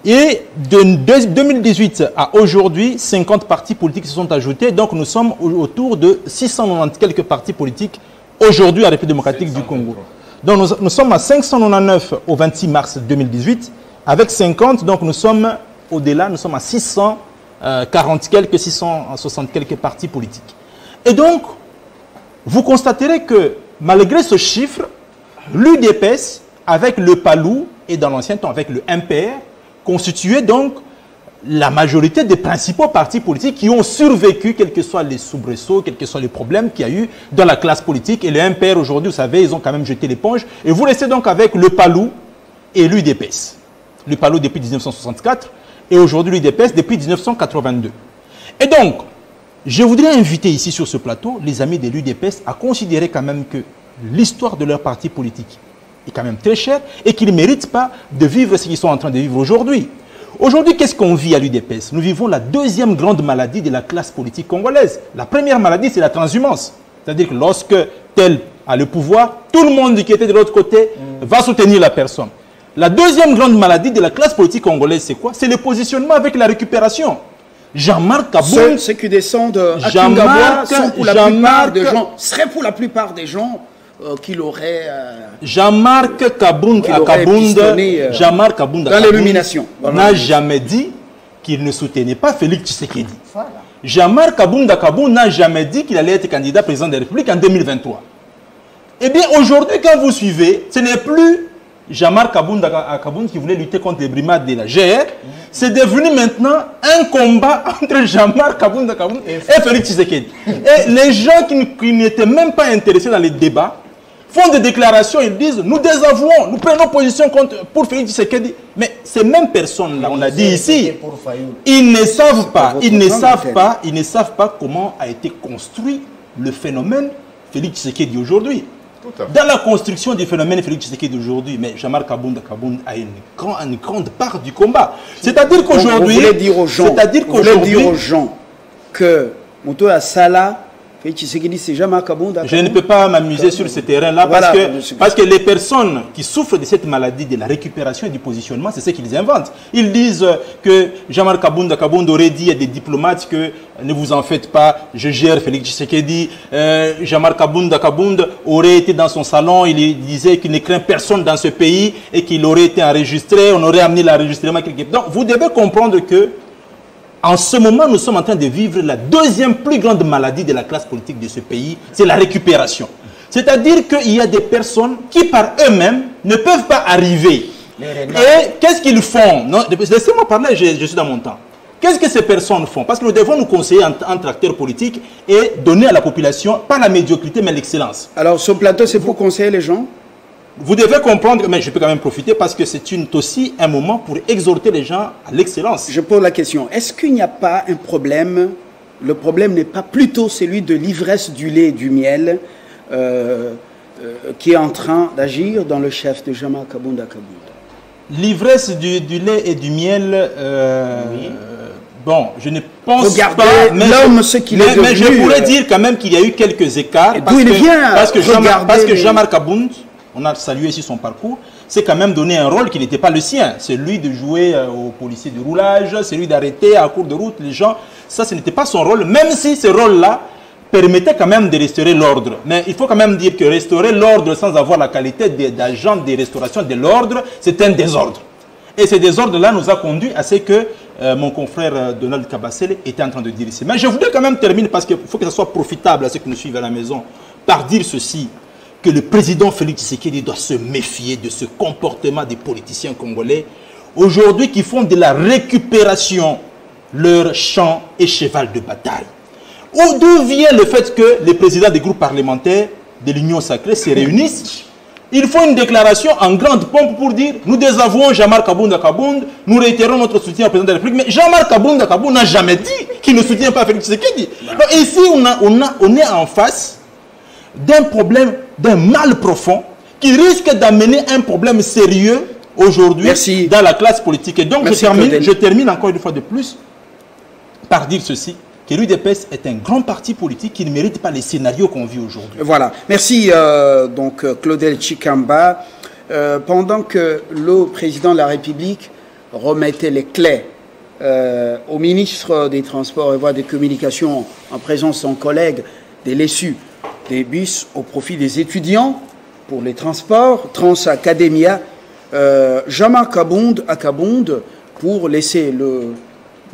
Speaker 6: Et de de 2018 à aujourd'hui, 50 partis politiques se sont ajoutés. Donc, nous sommes au- autour de 690 quelques partis politiques aujourd'hui à la République démocratique du Congo. Donc, nous, nous sommes à 599 au 26 mars 2018. Avec 50, donc nous sommes au-delà, nous sommes à 640 quelques, 660 quelques partis politiques. Et donc, vous constaterez que malgré ce chiffre, l'UDPS, avec le PALU et dans l'ancien temps avec le MPR, constituait donc la majorité des principaux partis politiques qui ont survécu, quels que soient les soubresauts, quels que soient les problèmes qu'il y a eu dans la classe politique. Et le MPR aujourd'hui, vous savez, ils ont quand même jeté l'éponge. Et vous restez donc avec le PALU et l'UDPS. Le PALU depuis 1964 et aujourd'hui l'UDPS depuis 1982. Et donc, je voudrais inviter ici sur ce plateau les amis de l'UDPS à considérer quand même que l'histoire de leur parti politique est quand même très chère et qu'ils ne méritent pas de vivre ce qu'ils sont en train de vivre aujourd'hui. Aujourd'hui, qu'est-ce qu'on vit à l'UDPS Nous vivons la deuxième grande maladie de la classe politique congolaise. La première maladie, c'est la transhumance. C'est-à-dire que lorsque tel a le pouvoir, tout le monde qui était de l'autre côté va soutenir la personne. La deuxième grande maladie de la classe politique congolaise, c'est quoi? C'est le positionnement avec la récupération. Jean-Marc Kabound...
Speaker 1: Ceux, ceux qui descendent à Kingaboua sont pour la plupart des gens, seraient pour la plupart des gens euh, qu'il aurait... Euh,
Speaker 6: Jean-Marc Kabound
Speaker 1: euh,
Speaker 6: Jean-Marc
Speaker 1: dans l'illumination.
Speaker 6: N'a jamais dit qu'il ne soutenait pas Félix Tshisekedi. Jean-Marc Kabound à Kabound n'a jamais dit qu'il allait être candidat président de la République en 2023. Eh bien, aujourd'hui, quand vous suivez, ce n'est plus Jean-Marc Kabound qui voulait lutter contre les brimades de la GR. C'est devenu maintenant un combat (laughs) entre Jean-Marc Kabound et Félix Tshisekedi. Et les gens qui, n'étaient même pas intéressés dans les débats font des déclarations, ils disent nous désavouons, nous prenons position contre, pour Félix Tshisekedi. Mais ces mêmes personnes-là, on l'a dit ici, ils ne savent pas, ils ne savent pas, ils ne savent pas comment a été construit le phénomène Félix Tshisekedi aujourd'hui. Dans la construction du phénomène Félix Tshisekedi d'aujourd'hui, mais Jamar Kabound Kabound a une, grand- une grande part du combat. C'est-à-dire qu'aujourd'hui,
Speaker 1: Vous voulez dire aux gens,
Speaker 6: c'est-à-dire
Speaker 1: vous voulez
Speaker 6: qu'aujourd'hui,
Speaker 1: dire aux gens que Moto à Sala,
Speaker 6: Je ne peux pas m'amuser sur ce terrain-là
Speaker 1: Voilà,
Speaker 6: parce, que, parce que les personnes qui souffrent de cette maladie, de la récupération et du positionnement, c'est ce qu'ils inventent. Ils disent que Jean-Marc Kabound Kabound aurait dit à des diplomates que ne vous en faites pas, je gère Félix Tshisekedi. Euh, Jean-Marc Kabound Kabound aurait été dans son salon, il disait qu'il ne craint personne dans ce pays et qu'il aurait été enregistré, on aurait amené l'enregistrement quelque part. Donc vous devez comprendre que en ce moment, nous sommes en train de vivre la deuxième plus grande maladie de la classe politique de ce pays, c'est la récupération. C'est-à-dire qu'il y a des personnes qui, par eux-mêmes, ne peuvent pas arriver. Et qu'est-ce qu'ils font? Laissez-moi parler, je, je suis dans mon temps. Qu'est-ce que ces personnes font? Parce que nous devons nous conseiller entre acteurs politiques et donner à la population, pas la médiocrité, mais l'excellence.
Speaker 1: Alors, ce plateau, c'est pour conseiller les gens?
Speaker 6: Vous devez comprendre, mais je peux quand même profiter parce que c'est aussi un moment pour exhorter les gens à l'excellence.
Speaker 1: Je pose la question. Est-ce qu'il n'y a pas un problème? Le problème n'est pas plutôt celui de l'ivresse du lait et du miel euh, euh, qui est en train d'agir dans le chef de Jama Kabunda Kabunda
Speaker 6: L'ivresse du, du lait et du miel, euh, bon, je ne pense
Speaker 1: Regardez
Speaker 6: pas. mais
Speaker 1: l'homme, ce qu'il est
Speaker 6: mais je
Speaker 1: devenu,
Speaker 6: pourrais dire quand même qu'il y a eu quelques écarts. Parce
Speaker 1: il
Speaker 6: que-
Speaker 1: vient,
Speaker 6: Parce que Jean- parce que
Speaker 1: les-
Speaker 6: Jean-Marc Abound, on a salué ici son parcours, c'est quand même donné un rôle qui n'était pas le sien. C'est lui de jouer euh, aux policiers de roulage, c'est lui d'arrêter à court de route les gens. Ça, ce n'était pas son rôle, même si ce rôle-là permettait quand même de restaurer l'ordre. Mais il faut quand même dire que restaurer l'ordre sans avoir la qualité d'agent de restauration de l'ordre, c'est un désordre. Et ce désordre-là nous a conduit à ce que euh, mon confrère euh, Donald Kabassel était en train de dire ici. Mais je voudrais quand même terminer parce qu'il faut que ça soit profitable à ceux qui nous suivent à la maison par dire ceci que le président Félix Tshisekedi doit se méfier de ce comportement des politiciens congolais aujourd'hui qui font de la récupération leur champ et cheval de bataille. Où- D'où vient le fait que les présidents des groupes parlementaires de l'Union sacrée se réunissent Ils font une déclaration en grande pompe pour dire nous désavouons Jean-Marc Kabound Kabound, nous réitérons notre soutien au président de la République. Mais Jean-Marc Kabound Kabound n'a jamais dit qu'il ne soutient pas Félix Tshisekedi. Donc ici, on, a, on, a, on est en face d'un problème, d'un mal profond qui risque d'amener un problème sérieux aujourd'hui dans la classe politique. Et donc,
Speaker 1: Merci,
Speaker 6: je termine,
Speaker 1: Claudel.
Speaker 6: je termine encore une fois de plus par dire ceci, que l'UDPS est un grand parti politique qui ne mérite pas les scénarios qu'on vit aujourd'hui.
Speaker 1: Voilà. Merci euh, donc euh, Claudel Chikamba. Euh, pendant que le président de la République remettait les clés euh, au ministre des Transports et Voies de Communication en présence de son collègue des Lessus des bus au profit des étudiants pour les transports, Transacademia, euh, Jean-Marc Abonde, Akabonde, pour laisser le,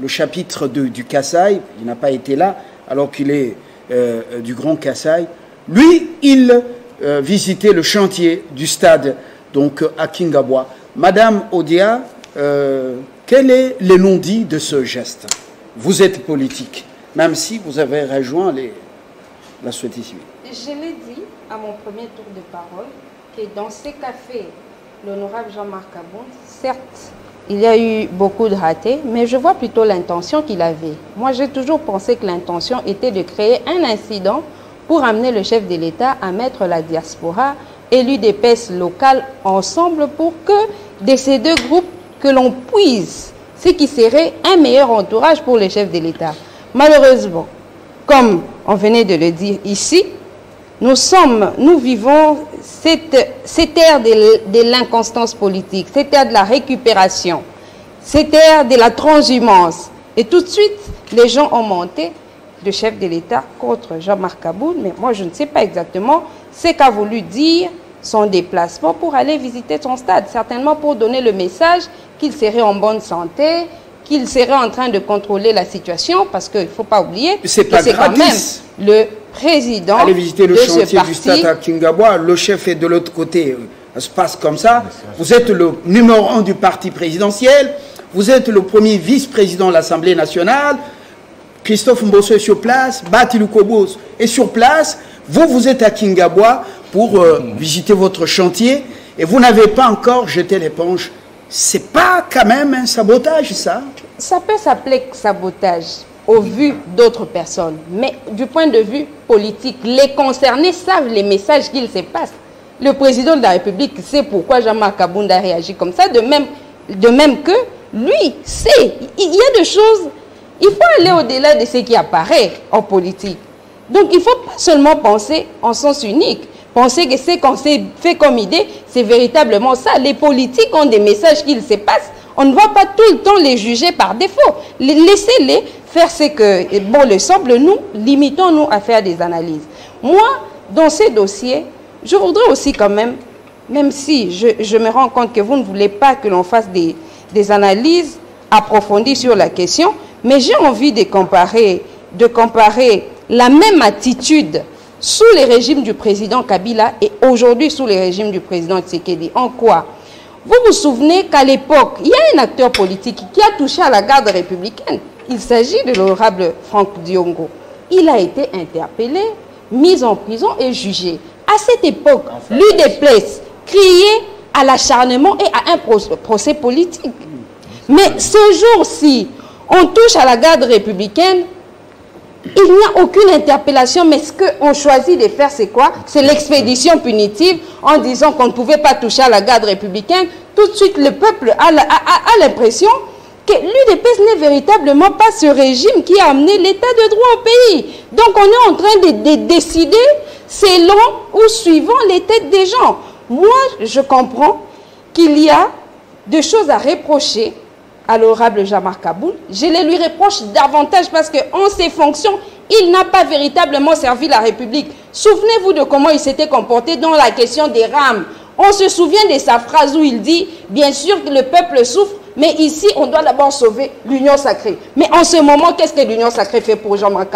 Speaker 1: le chapitre de- du Kassai, il n'a pas été là, alors qu'il est euh, du Grand Kassai. Lui, il euh, visitait le chantier du stade, donc à Kingabois. Madame Odia, euh, quel est le non-dit de ce geste? Vous êtes politique, même si vous avez rejoint les, la société.
Speaker 2: Je l'ai dit à mon premier tour de parole que dans ces cafés, l'honorable Jean-Marc Abound, certes, il y a eu beaucoup de ratés, mais je vois plutôt l'intention qu'il avait. Moi, j'ai toujours pensé que l'intention était de créer un incident pour amener le chef de l'État à mettre la diaspora et l'UDPS locale ensemble pour que de ces deux groupes, que l'on puise ce qui serait un meilleur entourage pour le chef de l'État. Malheureusement, comme on venait de le dire ici, nous sommes, nous vivons cette, cette ère de, de l'inconstance politique, cette ère de la récupération, cette ère de la transhumance. Et tout de suite, les gens ont monté de chef de l'État contre Jean-Marc Kaboul, mais moi je ne sais pas exactement ce qu'a voulu dire son déplacement pour aller visiter son stade, certainement pour donner le message qu'il serait en bonne santé, qu'il serait en train de contrôler la situation, parce qu'il ne faut pas oublier que
Speaker 1: C'est
Speaker 2: quand même le président
Speaker 1: Allez visiter le
Speaker 2: de
Speaker 1: chantier du stade à Kingabois, le chef est de l'autre côté. Ça se passe comme ça. Vous êtes le numéro un du parti présidentiel. Vous êtes le premier vice-président de l'Assemblée nationale. Christophe Mbosso est sur place. Bati Lukobos est sur place. Vous, vous êtes à Kingabois pour euh, visiter votre chantier et vous n'avez pas encore jeté l'éponge. C'est pas quand même un sabotage, ça?
Speaker 2: Ça peut s'appeler sabotage au vu d'autres personnes, mais du point de vue politique, les concernés savent les messages qu'ils se passent. Le président de la République sait pourquoi Jean-Marc Kabounda réagit comme ça, de même, de même que lui sait. Il y a des choses, il faut aller au-delà de ce qui apparaît en politique. Donc il ne faut pas seulement penser en sens unique. Penser que ce qu'on s'est fait comme idée, c'est véritablement ça. Les politiques ont des messages qu'ils se passent. On ne va pas tout le temps les juger par défaut. Les- Laissez-les faire ce que bon leur semble. Nous, limitons-nous à faire des analyses. Moi, dans ces dossiers, je voudrais aussi quand même, même si je, me rends compte que vous ne voulez pas que l'on fasse des, des analyses approfondies sur la question, mais j'ai envie de comparer, de comparer la même attitude sous les régimes du président Kabila et aujourd'hui sous les régimes du président Tshisekedi. En quoi Vous vous souvenez qu'à l'époque, il y a un acteur politique qui a touché à la garde républicaine. Il s'agit de l'honorable Franck Diongo. Il a été interpellé, mis en prison et jugé. À cette époque, l'UDPS criait à l'acharnement et à un pro- procès politique. Mais ce jour-ci, on touche à la garde républicaine, il n'y a aucune interpellation, mais ce qu'on choisit de faire, c'est quoi? C'est l'expédition punitive en disant qu'on ne pouvait pas toucher à la garde républicaine. Tout de suite, le peuple a l'impression que l'UDPS n'est véritablement pas ce régime qui a amené l'état de droit au pays. Donc on est en train de, de décider selon ou suivant les têtes des gens. Moi, je comprends qu'il y a des choses à reprocher à l'honorable Jean-Marc Kaboul. Je les lui reproche davantage parce qu'en ses fonctions, il n'a pas véritablement servi la République. Souvenez-vous de comment il s'était comporté dans la question des rames. On se souvient de sa phrase où il dit, bien sûr que le peuple souffre, mais ici, on doit d'abord sauver l'union sacrée. Mais en ce moment, qu'est-ce que l'union sacrée fait pour Jean-Marc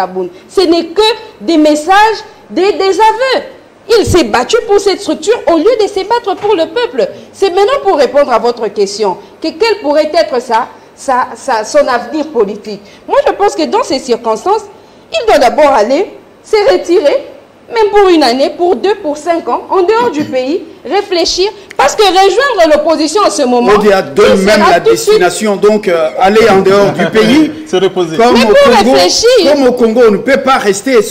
Speaker 2: Ce n'est que des messages, des désaveux. Il s'est battu pour cette structure au lieu de se battre pour le peuple. C'est maintenant pour répondre à votre question que quel pourrait être ça, ça, ça- son avenir politique. Moi, je pense que dans ces circonstances, il doit d'abord aller se retirer, même pour une année, pour deux, pour cinq ans, en dehors du pays, réfléchir, parce que rejoindre l'opposition en ce moment, il
Speaker 1: même
Speaker 2: sera
Speaker 1: la
Speaker 2: tout de suite-
Speaker 1: destination, donc euh, aller en dehors du (laughs) pays.
Speaker 6: Se reposer.
Speaker 1: Comme
Speaker 2: Mais
Speaker 1: au,
Speaker 2: pour
Speaker 1: Congo,
Speaker 2: réfléchir.
Speaker 1: comme au Congo, on ne peut pas rester et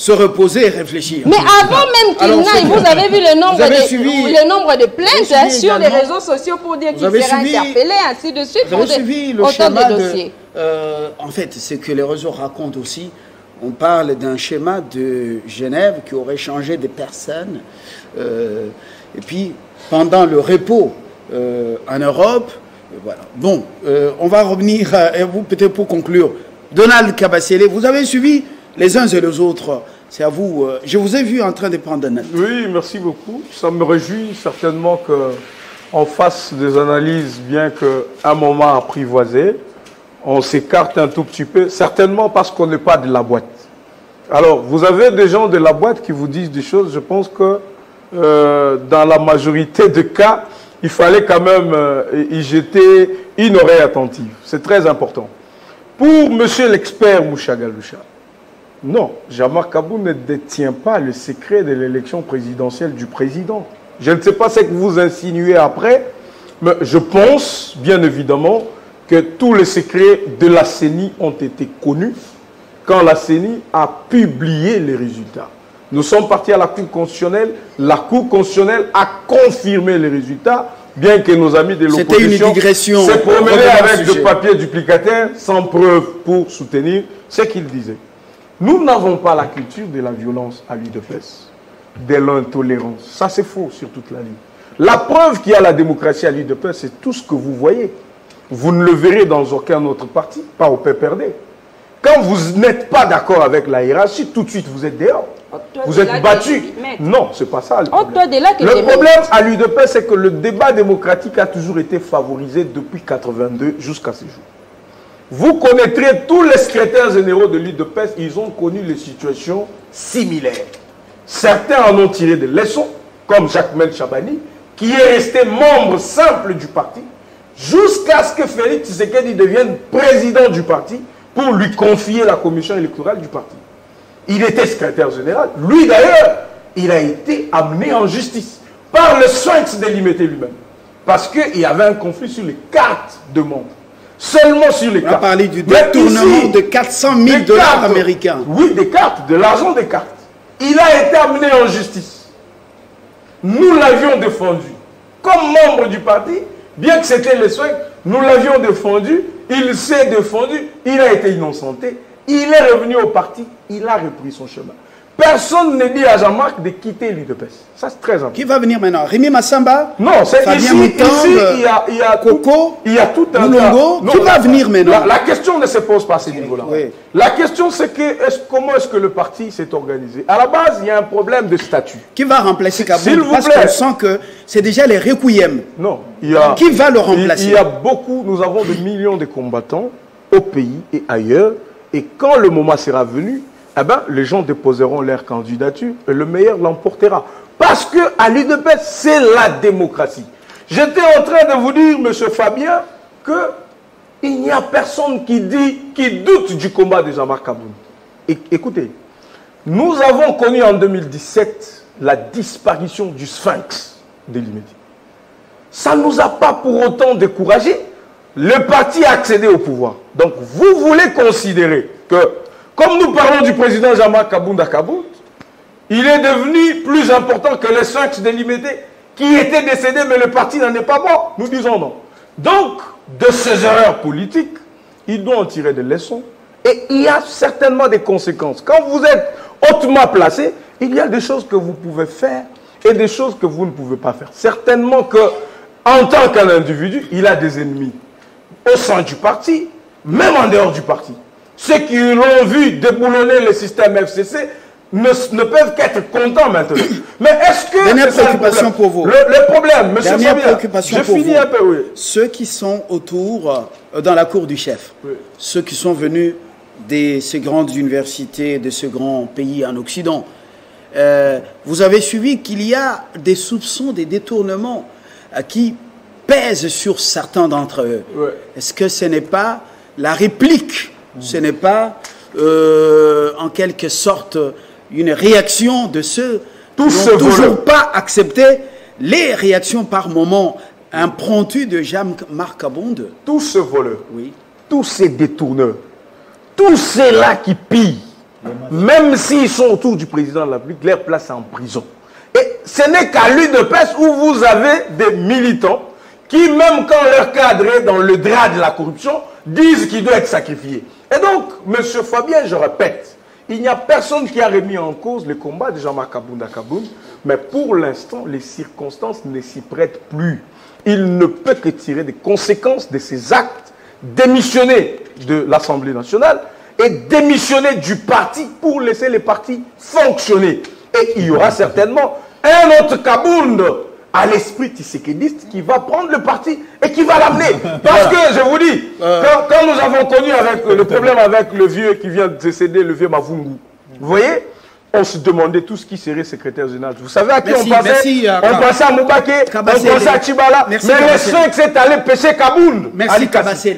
Speaker 1: se, se reposer et réfléchir.
Speaker 2: Mais avant même qu'il n'aille, vous avez vu le nombre, de,
Speaker 1: suivi-
Speaker 2: le nombre de
Speaker 1: vous
Speaker 2: plaintes hein, sur les réseaux sociaux pour dire qu'il sera
Speaker 1: suivi-
Speaker 2: interpellé, ainsi de suite,
Speaker 1: Vous
Speaker 2: pour
Speaker 1: avez
Speaker 2: de-
Speaker 1: suivi le
Speaker 2: autant de dossiers.
Speaker 1: euh, en fait, c'est que les réseaux racontent aussi. On parle d'un schéma de Genève qui aurait changé des personnes. euh, et puis, pendant le repos euh, en Europe, voilà. Bon, on va revenir, à, et vous peut-être pour conclure. Donald Kabasele, vous avez suivi les uns et les autres. C'est à vous. euh, je vous ai vu en train de prendre un note.
Speaker 3: Oui, merci beaucoup. Ça me réjouit certainement que on fasse des analyses, bien qu'un moment apprivoisé, on s'écarte un tout petit peu, certainement parce qu'on n'est pas de la boîte. Alors, vous avez des gens de la boîte qui vous disent des choses, je pense que euh, dans la majorité des cas, il fallait quand même euh, y jeter une oreille attentive. C'est très important. Pour monsieur l'expert Moucha Galoucha, non, Jean-Marc Kabou ne détient pas le secret de l'élection présidentielle du président. Je ne sais pas ce que vous insinuez après, mais je pense, bien évidemment, que tous les secrets de la CENI ont été connus quand la CENI a publié les résultats. Nous sommes partis à la Cour constitutionnelle. La Cour constitutionnelle a confirmé les résultats, bien que nos amis de l'opposition s'est promenés avec de
Speaker 1: sujet.
Speaker 3: papiers duplicataires sans preuve pour soutenir ce qu'ils disaient. Nous n'avons pas la culture de la violence à l'UDPS, de l'intolérance. Ça, c'est faux sur toute la ligne. La preuve qu'il y a la démocratie à l'UDPS, c'est tout ce que vous voyez. Vous ne le verrez dans aucun autre parti, pas au PPRD. Quand vous n'êtes pas d'accord avec la hiérarchie, tout de suite vous êtes dehors. Vous êtes battu. Non, c'est pas ça. Le problème, le problème à l'UDP, c'est que le débat démocratique a toujours été favorisé depuis 82 jusqu'à ce jour. Vous connaîtrez tous les secrétaires généraux de l'UDP, ils ont connu les situations similaires. Certains en ont tiré des leçons, comme Jacques Mel Chabani, qui est resté membre simple du parti, jusqu'à ce que Félix Tshisekedi devienne président du parti pour lui confier la commission électorale du parti. Il était secrétaire général. Lui d'ailleurs, il a été amené en justice par le Sphinx délimité lui-même. Parce qu'il y avait un conflit sur les cartes de membres. Seulement sur les cartes. On a
Speaker 1: parlé du détournement de 400 000 dollars américains.
Speaker 3: Oui, des cartes, de l'argent des cartes. Il a été amené en justice. Nous l'avions défendu. Comme membre du parti, bien que c'était le Sphinx, nous l'avions défendu. Il s'est défendu. Il a été innocenté. Il est revenu au parti, il a repris son chemin. Personne ne dit à Jean-Marc de quitter l'UDPS. Ça, c'est très important.
Speaker 1: Qui va venir maintenant? Rémi Massamba?
Speaker 3: Non, c'est ici, ici, il y a, il y a
Speaker 1: Coco,
Speaker 3: il y a tout un
Speaker 1: Moulongo. Qui va venir maintenant?
Speaker 3: la, question ne se pose pas à ce niveau-là. La question, c'est que est comment est-ce que le parti s'est organisé? À la base, il y a un problème de statut.
Speaker 1: Qui va remplacer Kaboul? Parce qu'on sent que c'est déjà les requiem.
Speaker 3: Non, il y a...
Speaker 1: Qui va le remplacer?
Speaker 3: Il y a beaucoup, nous avons des millions de combattants au pays et ailleurs et quand le moment sera venu, eh ben, les gens déposeront leur candidature et le meilleur l'emportera. Parce que à l'UDP, c'est la démocratie. J'étais en train de vous dire, M. Fabien, que il n'y a personne qui dit, qui doute du combat de Jean-Marc. Écoutez, nous avons connu en 2017 la disparition du Sphinx de l'immédiat. Ça ne nous a pas pour autant découragés le parti a accédé au pouvoir. Donc vous voulez considérer que, comme nous parlons du président Jean-Marc Kabounda Kabound, il est devenu plus important que les cinq délimités qui étaient décédés, mais le parti n'en est pas mort. Nous disons non. Donc, de ces erreurs politiques, il doit en tirer des leçons. Et il y a certainement des conséquences. Quand vous êtes hautement placé, il y a des choses que vous pouvez faire et des choses que vous ne pouvez pas faire. Certainement que, en tant qu'individu, il a des ennemis au sein du parti, même en dehors du parti. Ceux qui l'ont vu déboulonner le système FCC ne, peuvent qu'être contents maintenant. (coughs) Mais est-ce que...
Speaker 1: Dernière préoccupation pour vous.
Speaker 3: Le, problème, monsieur
Speaker 1: Dernière préoccupation je finis un peu, oui. Ceux qui sont autour, euh, dans la cour du chef, ceux qui sont venus de ces grandes universités, de ce grand pays en Occident, euh, vous avez suivi qu'il y a des soupçons, des détournements à qui pèse sur certains d'entre eux. Est-ce que ce n'est pas la réplique Ce n'est pas, euh, en quelque sorte, une réaction de ceux qui n'ont toujours pas accepté les réactions par moment impromptues de Jean-Marc Abonde
Speaker 3: Tous ces voleurs, oui. tous ces détourneurs, tous ceux-là qui pillent, même s'ils sont autour du président de la République, leur place en prison. Et ce n'est qu'à l'UDPS où vous avez des militants qui, même quand leur cadre est dans le drap de la corruption, disent qu'il doit être sacrifié. Et donc, M. Fabien, je répète, il n'y a personne qui a remis en cause le combat de Jean-Marc Kabounda Kaboun, mais pour l'instant, les circonstances ne s'y prêtent plus. Il ne peut que tirer des conséquences de ces actes, démissionner de l'Assemblée nationale et démissionner du parti pour laisser les partis fonctionner. Et il y aura certainement un autre Kabound à l'esprit tisséquédiste qui va prendre le parti et qui va l'amener. (laughs) Parce que, je vous dis, euh. quand, nous avons connu avec, le problème avec le vieux qui vient de décéder, le vieux Mavungu, vous voyez on se demandait tout ce qui serait secrétaire général. Vous savez à qui on pensait euh, On pensait à Moubake, on pensait à Chibala. mais les cinq s'est allé pêcher Kaboul.
Speaker 1: Merci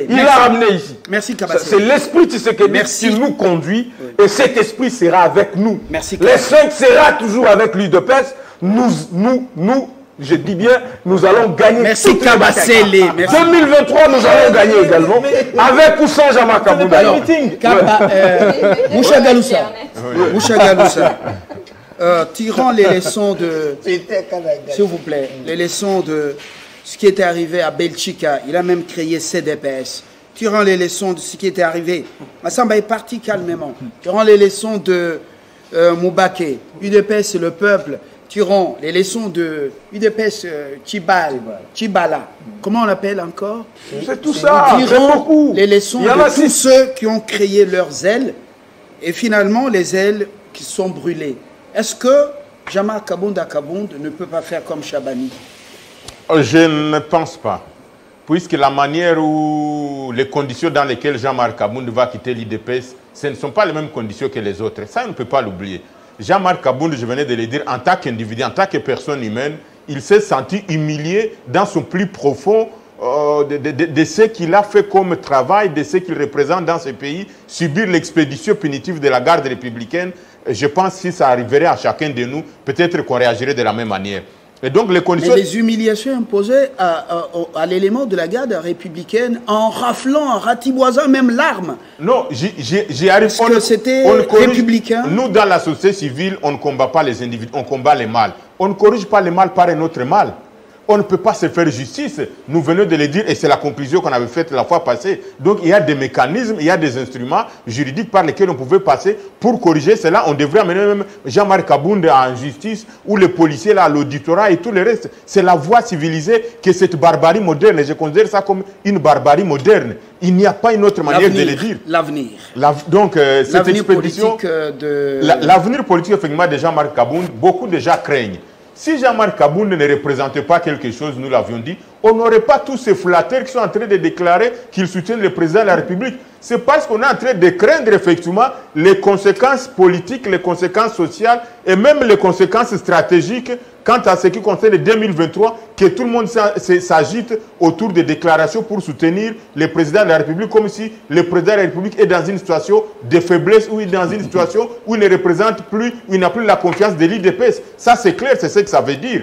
Speaker 3: Il l'a ramené ici.
Speaker 1: Merci
Speaker 3: C'est l'esprit Tshisekedi qui nous conduit et cet esprit sera avec nous.
Speaker 1: Merci
Speaker 3: les cinq sera toujours avec lui de peste. Nous, nous, nous, je dis bien, nous allons gagner.
Speaker 1: Merci Kabasele.
Speaker 3: 2023, nous allons gagner également. Avec ou sans Jean-Marc
Speaker 1: Moucha Galoussa. Moucha Galoussa. tirant les leçons de. (laughs) S'il vous plaît, les leçons de ce qui était arrivé à Belchika. Il a même créé CDPS. Tirant les leçons de ce qui était arrivé. Massamba est parti calmement. Tirant les leçons de euh, Moubake. UDPS, c'est le peuple tirons les leçons de UDPS euh, Chibal, Chibala, comment on l'appelle encore?
Speaker 3: C'est tout ça,
Speaker 1: Nous tirons
Speaker 3: beaucoup.
Speaker 1: les leçons
Speaker 3: Il y en a
Speaker 1: de tous
Speaker 3: six.
Speaker 1: ceux qui ont créé leurs ailes et finalement les ailes qui sont brûlées. Est-ce que Jamar Kabonda Kabonde ne peut pas faire comme Chabani
Speaker 4: Je ne pense pas. Puisque la manière ou les conditions dans lesquelles Jean-Marc Abound va quitter l'IDPS, ce ne sont pas les mêmes conditions que les autres. Ça, on ne peut pas l'oublier. Jean-Marc Abound, je venais de le dire, en tant qu'individu, en tant que personne humaine, il s'est senti humilié dans son plus profond euh, de- de ce qu'il a fait comme travail, de ce qu'il représente dans ce pays, subir l'expédition punitive de la garde républicaine. Je pense que si ça arriverait à chacun de nous, peut-être qu'on réagirait de la même manière. Et donc les
Speaker 1: Mais
Speaker 4: conditions...
Speaker 1: les humiliations imposées à, à- à l'élément de la garde républicaine en raflant, en ratiboisant même l'arme.
Speaker 4: Non, j'y- arrive.
Speaker 1: Est-ce que c'était républicain
Speaker 4: Nous, dans la société civile, on ne combat pas les individus, on combat les mâles. On ne corrige pas les mâles par un autre mal. On ne peut pas se faire justice. Nous venons de le dire et c'est la conclusion qu'on avait faite la fois passée. Donc il y a des mécanismes, il y a des instruments juridiques par lesquels on pouvait passer pour corriger cela. On devrait amener même Jean-Marc Abound en justice ou les policiers là, à l'auditorat et tout le reste. C'est la voie civilisée que cette barbarie moderne. Et je considère ça comme une barbarie moderne. Il n'y a pas une autre manière de le dire.
Speaker 1: L'avenir.
Speaker 4: La- donc, euh, cette
Speaker 1: L'avenir
Speaker 4: expédition,
Speaker 1: politique euh, de...
Speaker 4: la- l'avenir politique, effectivement, de Jean-Marc Kaboun, beaucoup déjà craignent. Si Jean-Marc Kaboun ne représentait pas quelque chose, nous l'avions dit, on n'aurait pas tous ces flatteurs qui sont en train de déclarer qu'ils soutiennent le président de la République. C'est parce qu'on est en train de craindre effectivement les conséquences politiques, les conséquences sociales et même les conséquences stratégiques quant à ce qui concerne 2023, que tout le monde s'agite autour des déclarations pour soutenir le président de la République, comme si le président de la République est dans une situation de faiblesse ou est dans une situation où il ne représente plus, où il n'a plus la confiance de l'IDPS. Ça, c'est clair, c'est ce que ça veut dire.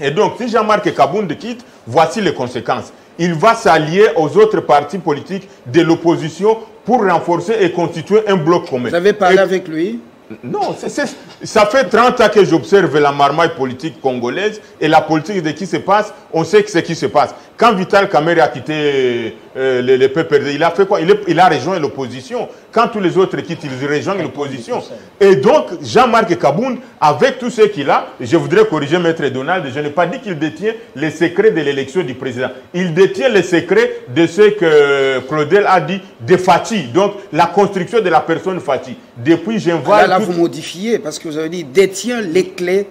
Speaker 4: Et donc, si Jean-Marc Kabound quitte, voici les conséquences. Il va s'allier aux autres partis politiques de l'opposition pour renforcer et constituer un bloc commun.
Speaker 1: Vous avez parlé
Speaker 4: Et-
Speaker 1: avec lui
Speaker 4: non, ça fait 30 ans que j'observe la marmaille politique congolaise et la politique de qui se passe, on sait ce qui se passe. Quand Vital Kamerhe a quitté euh, le, le PPRD, il a fait quoi? Il, a rejoint l'opposition. Quand tous les autres quittent, ils rejoignent l'opposition. Et donc, Jean-Marc Kabound, avec tout ce qu'il a, je voudrais corriger Maître Donald, je n'ai pas dit qu'il détient les secrets de l'élection du président. Il détient les secrets de ce que Claudel a dit de Fati, donc la construction de la personne Fati. Depuis, j'invoque...
Speaker 1: Là, vous modifiez parce que vous avez dit détient les clés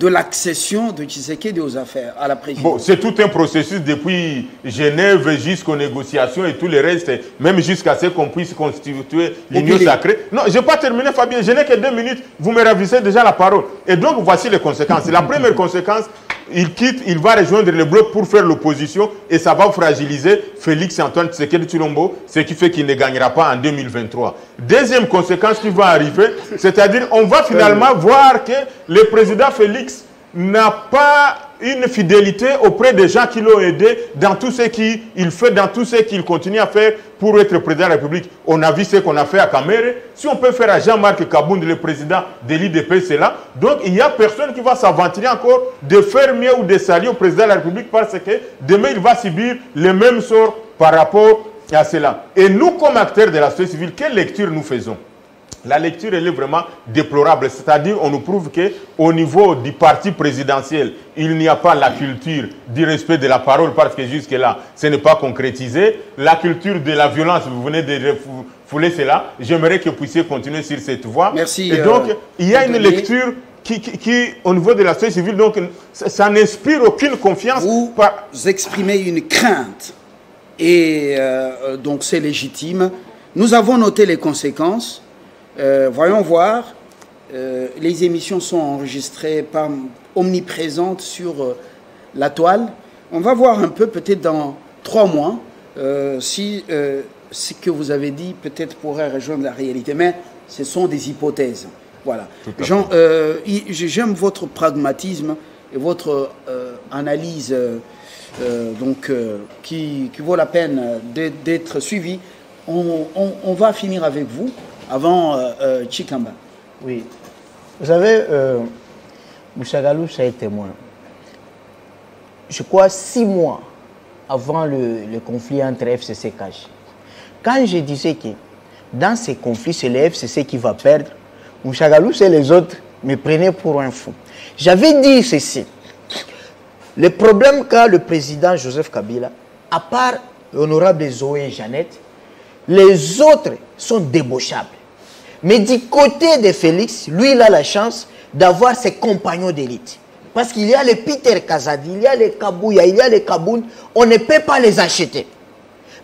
Speaker 1: de l'accession de Tshisekedi aux affaires, à la présidence.
Speaker 4: Bon, c'est tout un processus depuis Genève jusqu'aux négociations et tout le reste, même jusqu'à ce qu'on puisse constituer l'union sacrée. Non, je n'ai pas terminé, Fabien. Je n'ai que deux minutes. Vous me ravissez déjà la parole. Et donc, voici les conséquences. La première conséquence, il quitte, il va rejoindre le bloc pour faire l'opposition et ça va fragiliser Félix Antoine Tshisekedi Chilombo, ce qui fait qu'il ne gagnera pas en 2023. Deuxième conséquence qui va arriver, c'est-à-dire on va finalement voir que le président Félix n'a pas une fidélité auprès des gens qui l'ont aidé dans tout ce qu'il fait, dans tout ce qu'il continue à faire pour être président de la République. On a vu ce qu'on a fait à Kamere. Si on peut faire à Jean-Marc Kabound, le président de l'IDP, c'est là. Donc il n'y a personne qui va s'aventurer encore de faire mieux ou de s'allier au président de la République parce que demain il va subir le même sort par rapport à cela. Et nous, comme acteurs de la société civile, quelle lecture nous faisons? La lecture elle est vraiment déplorable, c'est-à-dire on nous prouve que au niveau du parti présidentiel, il n'y a pas la culture du respect de la parole parce que jusque là, ce n'est pas concrétisé. La culture de la violence, vous venez de refouler cela. J'aimerais que vous puissiez continuer sur cette voie.
Speaker 1: Merci,
Speaker 4: Et donc,
Speaker 1: euh,
Speaker 4: il y a une lecture qui, qui- qui, au niveau de la société civile, donc ça, ça n'inspire aucune confiance.
Speaker 1: Vous
Speaker 4: par-
Speaker 1: exprimez une crainte et euh, donc c'est légitime. Nous avons noté les conséquences. Euh, voyons voir. Euh, les émissions sont enregistrées par omniprésentes sur euh, la toile. On va voir un peu, peut-être dans trois mois, si ce que vous avez dit peut-être pourrait rejoindre la réalité. Mais ce sont des hypothèses. Voilà. J'aime votre pragmatisme et votre analyse donc, qui, qui vaut la peine d'être- d'être suivie. On, on- on va finir avec vous avant euh, euh, Chikamba.
Speaker 5: Oui. Vous savez, euh, ça est témoin. Je crois six mois avant le, conflit entre FCC et. Quand je disais que dans ces conflits, c'est le FCC qui va perdre, Mouchagalou, c'est les autres me prenez pour un fou. J'avais dit ceci. Le problème qu'a le président Joseph Kabila, à part l'honorable Zoé et Jeannette, les autres sont débauchables. Mais du côté de Félix, lui, il a la chance d'avoir ses compagnons d'élite. Parce qu'il y a les Peter Kazadi, il y a les Kabouya, il y a les Kaboun, on ne peut pas les acheter.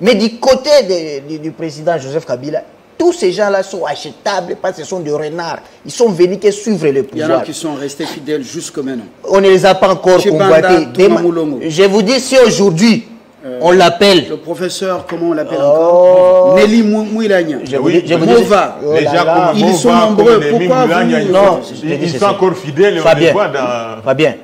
Speaker 5: Mais du côté de- du, du président Joseph Kabila, tous ces gens-là sont achetables parce que ce sont des renards. Ils sont venus que suivre le
Speaker 1: Il y en a
Speaker 5: pouvoir.
Speaker 1: qui sont restés fidèles jusque maintenant.
Speaker 5: On ne les a pas encore
Speaker 1: Moulongo.
Speaker 5: Je vous dis, si aujourd'hui, on l'appelle,
Speaker 1: Le professeur, comment on l'appelle
Speaker 5: Oh.
Speaker 1: encore Nelly Mou- Mouilagna.
Speaker 5: je vous
Speaker 4: Oui,
Speaker 5: dis, je vous dis-
Speaker 1: Mova.
Speaker 5: Oh
Speaker 1: Ils sont nombreux. Pourquoi vous-
Speaker 5: Non,
Speaker 4: ils, sont encore fidèles et on les
Speaker 5: Fabien,
Speaker 4: voit dans...
Speaker 5: Fabien,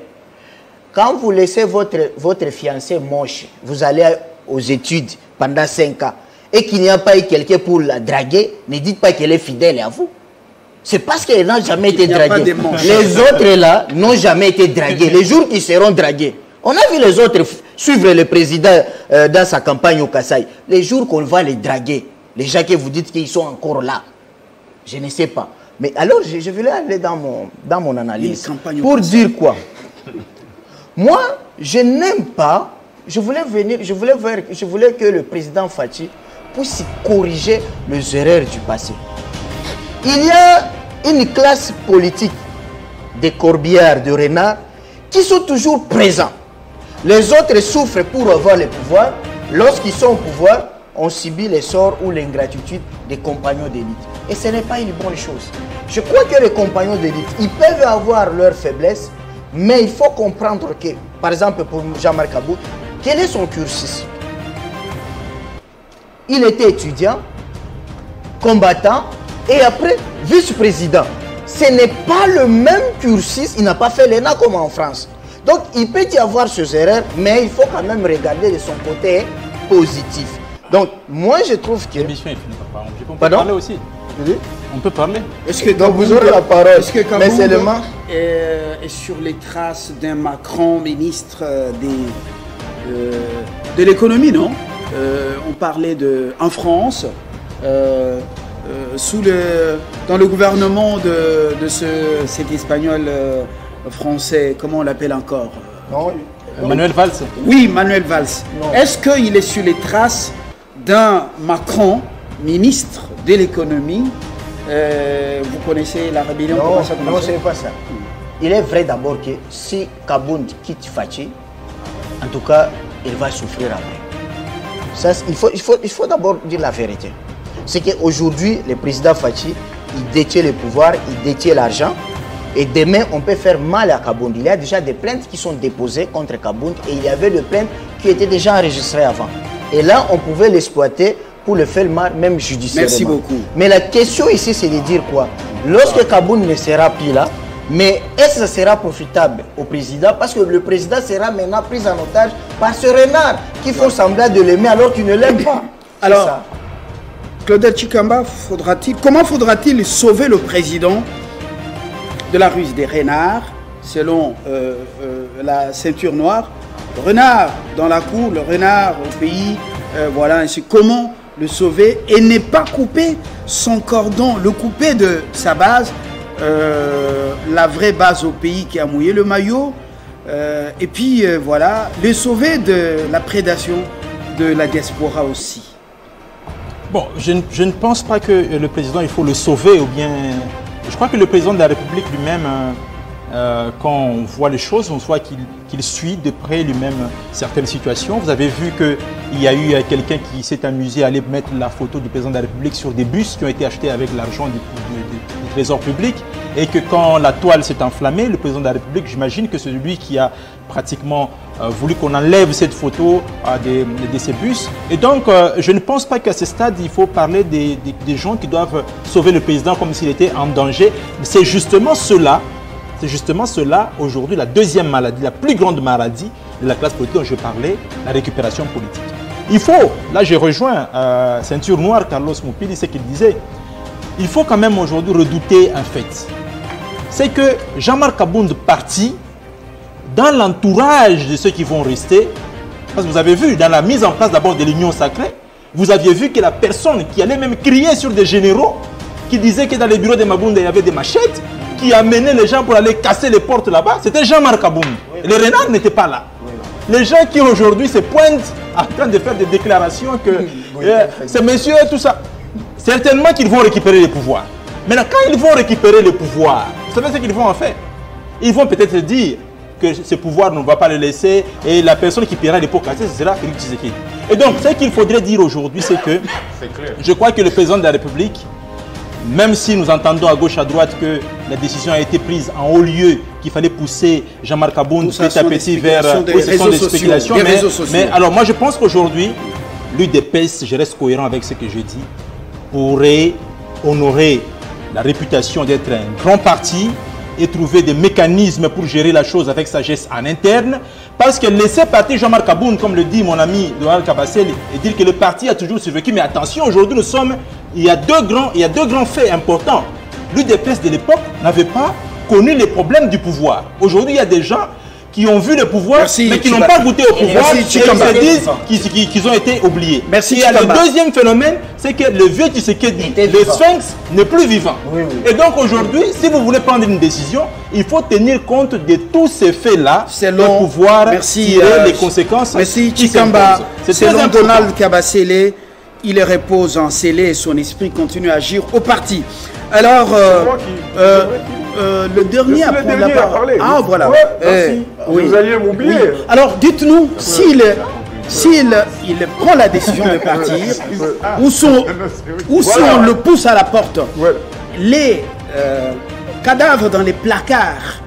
Speaker 5: quand vous laissez votre, votre fiancé moche, vous allez aux études pendant 5 ans, et qu'il n'y a pas eu quelqu'un pour la draguer, ne dites pas qu'elle est fidèle à vous. C'est parce qu'elle n'a jamais été draguée. Les autres là n'ont jamais été dragués. Les jours qui seront dragués. On a vu les autres suivre le président euh, dans sa campagne au Kassai. Les jours qu'on va les draguer, les gens que vous dites qu'ils sont encore là, je ne sais pas. Mais alors, je, je voulais aller dans mon, dans mon analyse. Pour dire quoi? Moi, je n'aime pas. Je voulais venir, je voulais, voir- je voulais que le président Fachi puisse corriger les erreurs du passé. Il y a une classe politique des corbières, de renards, qui sont toujours présents. Les autres souffrent pour avoir le pouvoir. Lorsqu'ils sont au pouvoir, on subit les sorts ou l'ingratitude des compagnons d'élite. Et ce n'est pas une bonne chose. Je crois que les compagnons d'élite, ils peuvent avoir leurs faiblesses, mais il faut comprendre que, par exemple, pour Jean-Marc quel est son cursus? Il était étudiant, combattant et après vice-président. Ce n'est pas le même cursus, il n'a pas fait l'ENA comme en France. Donc il peut y avoir ces erreurs, mais il faut quand même regarder de son côté positif. Donc moi je trouve que...
Speaker 6: L'émission est finie, papa. On peut
Speaker 5: Pardon
Speaker 6: parler aussi. On peut parler.
Speaker 1: Est-ce que
Speaker 5: Donc, vous aurez la parole.
Speaker 1: Est-ce que
Speaker 5: Mais seulement-
Speaker 1: est sur les traces d'un Macron ministre euh, des, euh, de l'économie, non? Euh, On parlait de en France, euh, euh, sous le, dans le gouvernement de, de ce, cet espagnol euh, français, comment on l'appelle encore
Speaker 5: Non,
Speaker 6: Manuel Valls.
Speaker 1: Oui, Manuel Valls. Est-ce qu'il est sur les traces d'un Macron, ministre de l'économie Euh, Vous connaissez la rébellion
Speaker 5: non,
Speaker 1: ça
Speaker 5: non,
Speaker 1: commence
Speaker 5: ce n'est pas ça. Il est vrai d'abord que si Kabound quitte Fachi, en tout cas, il va souffrir après. Ça, il faut, il faut, il faut d'abord dire la vérité. C'est qu'aujourd'hui, le président Fachi, il détient le pouvoir, il détient l'argent. Et demain, on peut faire mal à Kabound. Il y a déjà des plaintes qui sont déposées contre Kabound et il y avait des plaintes qui étaient déjà enregistrées avant. Et là, on pouvait l'exploiter pour le faire mal, même judiciairement.
Speaker 1: Merci beaucoup.
Speaker 5: Mais la question ici, c'est de dire quoi? Lorsque Kaboun ne sera plus là, mais est-ce que ça sera profitable au président? Parce que le président sera maintenant pris en otage par ce renard qui font semblant de l'aimer alors qu'il ne l'aime pas.
Speaker 1: Alors,
Speaker 5: ça.
Speaker 1: Claudel Chikamba, faudra-t-il, comment faudra-t-il sauver le président de la ruse des renards, selon euh, euh, la ceinture noire renard dans la cour, le renard au pays, euh, voilà, ainsi. Comment le sauver et ne pas couper son cordon, le couper de sa base, la vraie base au pays qui a mouillé le maillot, et puis voilà, le sauver de la prédation de la diaspora aussi.
Speaker 6: Bon, je, ne- pense pas que le président, il faut le sauver ou bien... Je crois que le président de la République lui-même, euh, euh, quand on voit les choses, on voit qu'il suit de près lui-même certaines situations. Vous avez vu qu'il y a eu euh, quelqu'un qui s'est amusé à aller mettre la photo du président de la République sur des bus qui ont été achetés avec l'argent du, trésor public et que quand la toile s'est enflammée, le président de la République, j'imagine que c'est lui qui a pratiquement voulu qu'on enlève cette photo des- de, ces bus. Et donc, euh, je ne pense pas qu'à ce stade, il faut parler des, des- gens qui doivent sauver le président comme s'il était en danger. C'est justement cela, c'est justement cela aujourd'hui, la deuxième maladie, la plus grande maladie de la classe politique dont je parlais, la récupération politique. Il faut, là j'ai rejoint euh, Ceinture Noire, Carlos Moupili, ce qu'il disait, il faut quand même aujourd'hui redouter un fait. C'est que Jean-Marc Abound parti, dans l'entourage de ceux qui vont rester, parce que vous avez vu, dans la mise en place d'abord de l'union sacrée, vous aviez vu que la personne qui allait même crier sur des généraux, qui disaient que dans les bureaux de Mabounda, il y avait des machettes, qui amenait les gens pour aller casser les portes là-bas, c'était Jean-Marc Aboum. Le renard n'était pas là. Les gens qui aujourd'hui se pointent en train de faire des déclarations que euh, ces messieurs, tout ça, certainement qu'ils vont récupérer les pouvoirs. Maintenant, quand ils vont récupérer les pouvoirs, vous savez ce qu'ils vont en faire? Ils vont peut-être dire que ce pouvoir ne va pas le laisser et la personne qui paiera les pots cassés, ce sera Félix Tshisekedi. Et donc, ce qu'il faudrait dire aujourd'hui, c'est que je crois que le président de la République, même si nous entendons à gauche, à droite que la décision a été prise en haut lieu, qu'il fallait pousser Jean-Marc Aboun
Speaker 1: Tout ça
Speaker 6: petit à petit vers...
Speaker 1: des
Speaker 6: oui, ce sont
Speaker 1: réseaux
Speaker 6: des spéculations,
Speaker 1: des
Speaker 6: mais,
Speaker 1: réseaux sociaux.
Speaker 6: mais alors moi je pense qu'aujourd'hui, l'UDPS, je reste cohérent avec ce que je dis, pourrait honorer la réputation d'être un grand parti et trouver des mécanismes pour gérer la chose avec sagesse en interne. Parce que laisser partir Jean-Marc Aboun, comme le dit mon ami Donald Kabassel, et dire que le parti a toujours survécu. Mais attention, aujourd'hui nous sommes, il y a deux grands, il y a deux grands faits importants. L'UDPS de l'époque n'avait pas connu les problèmes du pouvoir. Aujourd'hui, il y a des gens qui ont vu le pouvoir,
Speaker 1: Merci,
Speaker 6: mais qui n'ont pas goûté au pouvoir
Speaker 1: Merci,
Speaker 6: et ils
Speaker 1: Chikamba.
Speaker 6: se disent qu'ils ont été oubliés.
Speaker 1: Merci,
Speaker 6: Et le deuxième phénomène, c'est que le vieux Tshisekedi, le sphinx, n'est plus vivant. Et donc aujourd'hui, si vous voulez prendre une décision, il faut tenir compte de tous ces faits-là
Speaker 1: Selon,
Speaker 6: pour pouvoir
Speaker 1: merci,
Speaker 6: tirer
Speaker 1: euh,
Speaker 6: les conséquences.
Speaker 1: Merci Chikamba.
Speaker 6: C'est
Speaker 1: Selon. Donald Kabasele, il repose en scellé et son esprit continue à agir au parti. Alors, euh, euh, le dernier
Speaker 3: le
Speaker 1: la
Speaker 3: dernier
Speaker 1: parole.
Speaker 3: parler.
Speaker 1: Ah, voilà.
Speaker 3: Ouais,
Speaker 1: oui.
Speaker 3: Vous alliez m'oublier.
Speaker 1: Oui. Alors, dites-nous, s'il s'il il prend la décision de (laughs) partir, où sont, où si on le pousse à la porte,
Speaker 3: Ouais.
Speaker 1: les euh, cadavres dans les placards,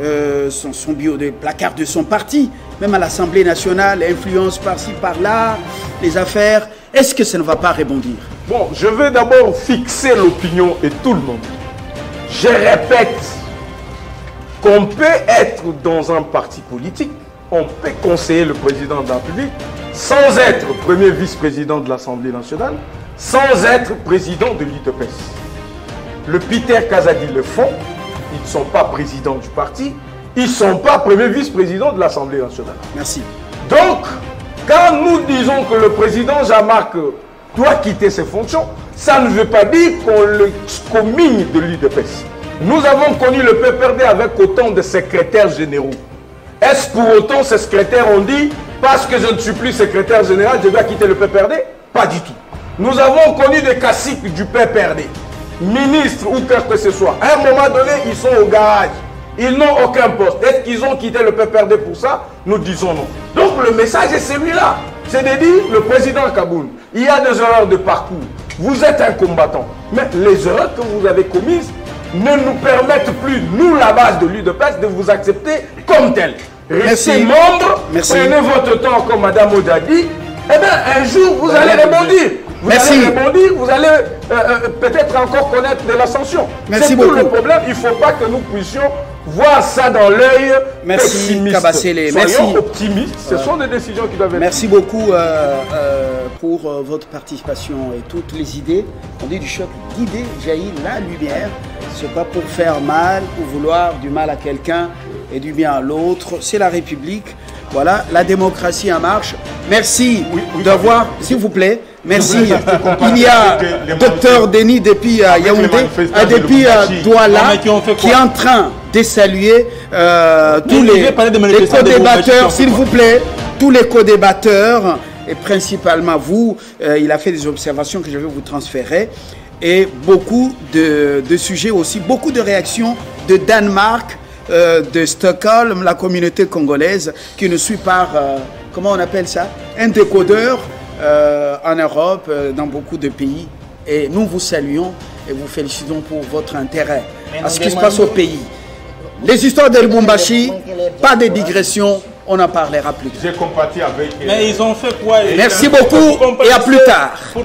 Speaker 1: euh, son, son bio des placards de son parti, même à l'Assemblée nationale, influence par-ci, par-là, les affaires, est-ce que ça ne va pas rebondir?
Speaker 3: Bon, je vais d'abord fixer l'opinion et tout le monde. Je répète qu'on peut être dans un parti politique, on peut conseiller le président de la République sans être premier vice-président de l'Assemblée nationale, sans être président de l'IDPS. Le Peter Kazadi le font, ils ne sont pas présidents du parti, ils ne sont pas premier vice-président de l'Assemblée nationale.
Speaker 1: Merci.
Speaker 3: Donc, quand nous disons que le président Jean-Marc doit quitter ses fonctions, ça ne veut pas dire qu'on le commigne de l'UDPS. Nous avons connu le PPRD avec autant de secrétaires généraux. Est-ce pour autant ces secrétaires ont dit parce que je ne suis plus secrétaire général, je dois quitter le PPRD Pas du tout. Nous avons connu des caciques du PPRD, ministres ou quoi que ce soit. À un moment donné, ils sont au garage. Ils n'ont aucun poste. Est-ce qu'ils ont quitté le PPRD pour ça? Nous disons non. Donc le message est celui-là. C'est de dire, le président Kaboul, il y a des erreurs de parcours. Vous êtes un combattant. Mais les erreurs que vous avez commises ne nous permettent plus, nous, la base de l'UDPS, de vous accepter comme tel. Restez
Speaker 1: Merci.
Speaker 3: membre,
Speaker 1: Merci.
Speaker 3: prenez votre temps comme Madame Oda dit. Eh bien, un jour, vous allez rebondir. Vous
Speaker 1: Merci.
Speaker 3: allez rebondir, vous allez euh, euh, peut-être encore connaître de l'ascension. C'est tout le problème. Il ne faut pas que nous puissions voir ça dans l'œil
Speaker 1: Merci.
Speaker 3: Soyons
Speaker 1: Merci.
Speaker 3: optimistes. Ce sont des décisions qui doivent être
Speaker 1: Merci beaucoup euh, euh, pour euh, votre participation et toutes les idées. On dit du choc d'idées jaillit la lumière. Ce n'est pas pour faire mal ou vouloir du mal à quelqu'un et du bien à l'autre. C'est la République. Voilà, la démocratie en marche. Merci d'avoir, s'il vous plaît, merci. Il y a docteur Denis depuis Yaoundé, depuis. Douala,
Speaker 6: qui
Speaker 1: est en train de saluer euh, tous les, les co-débatteurs, s'il vous plaît, tous les co-débatteurs, et principalement vous, euh, il a fait des observations que je vais vous transférer, et beaucoup de, de sujets aussi, beaucoup de réactions de Danemark, euh, de Stockholm, la communauté congolaise, qui nous suit par, euh, comment on appelle ça, un décodeur euh, en Europe, euh, dans beaucoup de pays. Et nous vous saluons et vous félicitons pour votre intérêt à ce qui se passe au pays. Les histoires de Lubumbashi, pas de digression, on en parlera plus tard.
Speaker 4: J'ai compati avec. euh,
Speaker 6: Mais ils ont fait quoi
Speaker 1: Merci beaucoup et à plus tard.
Speaker 6: Pour-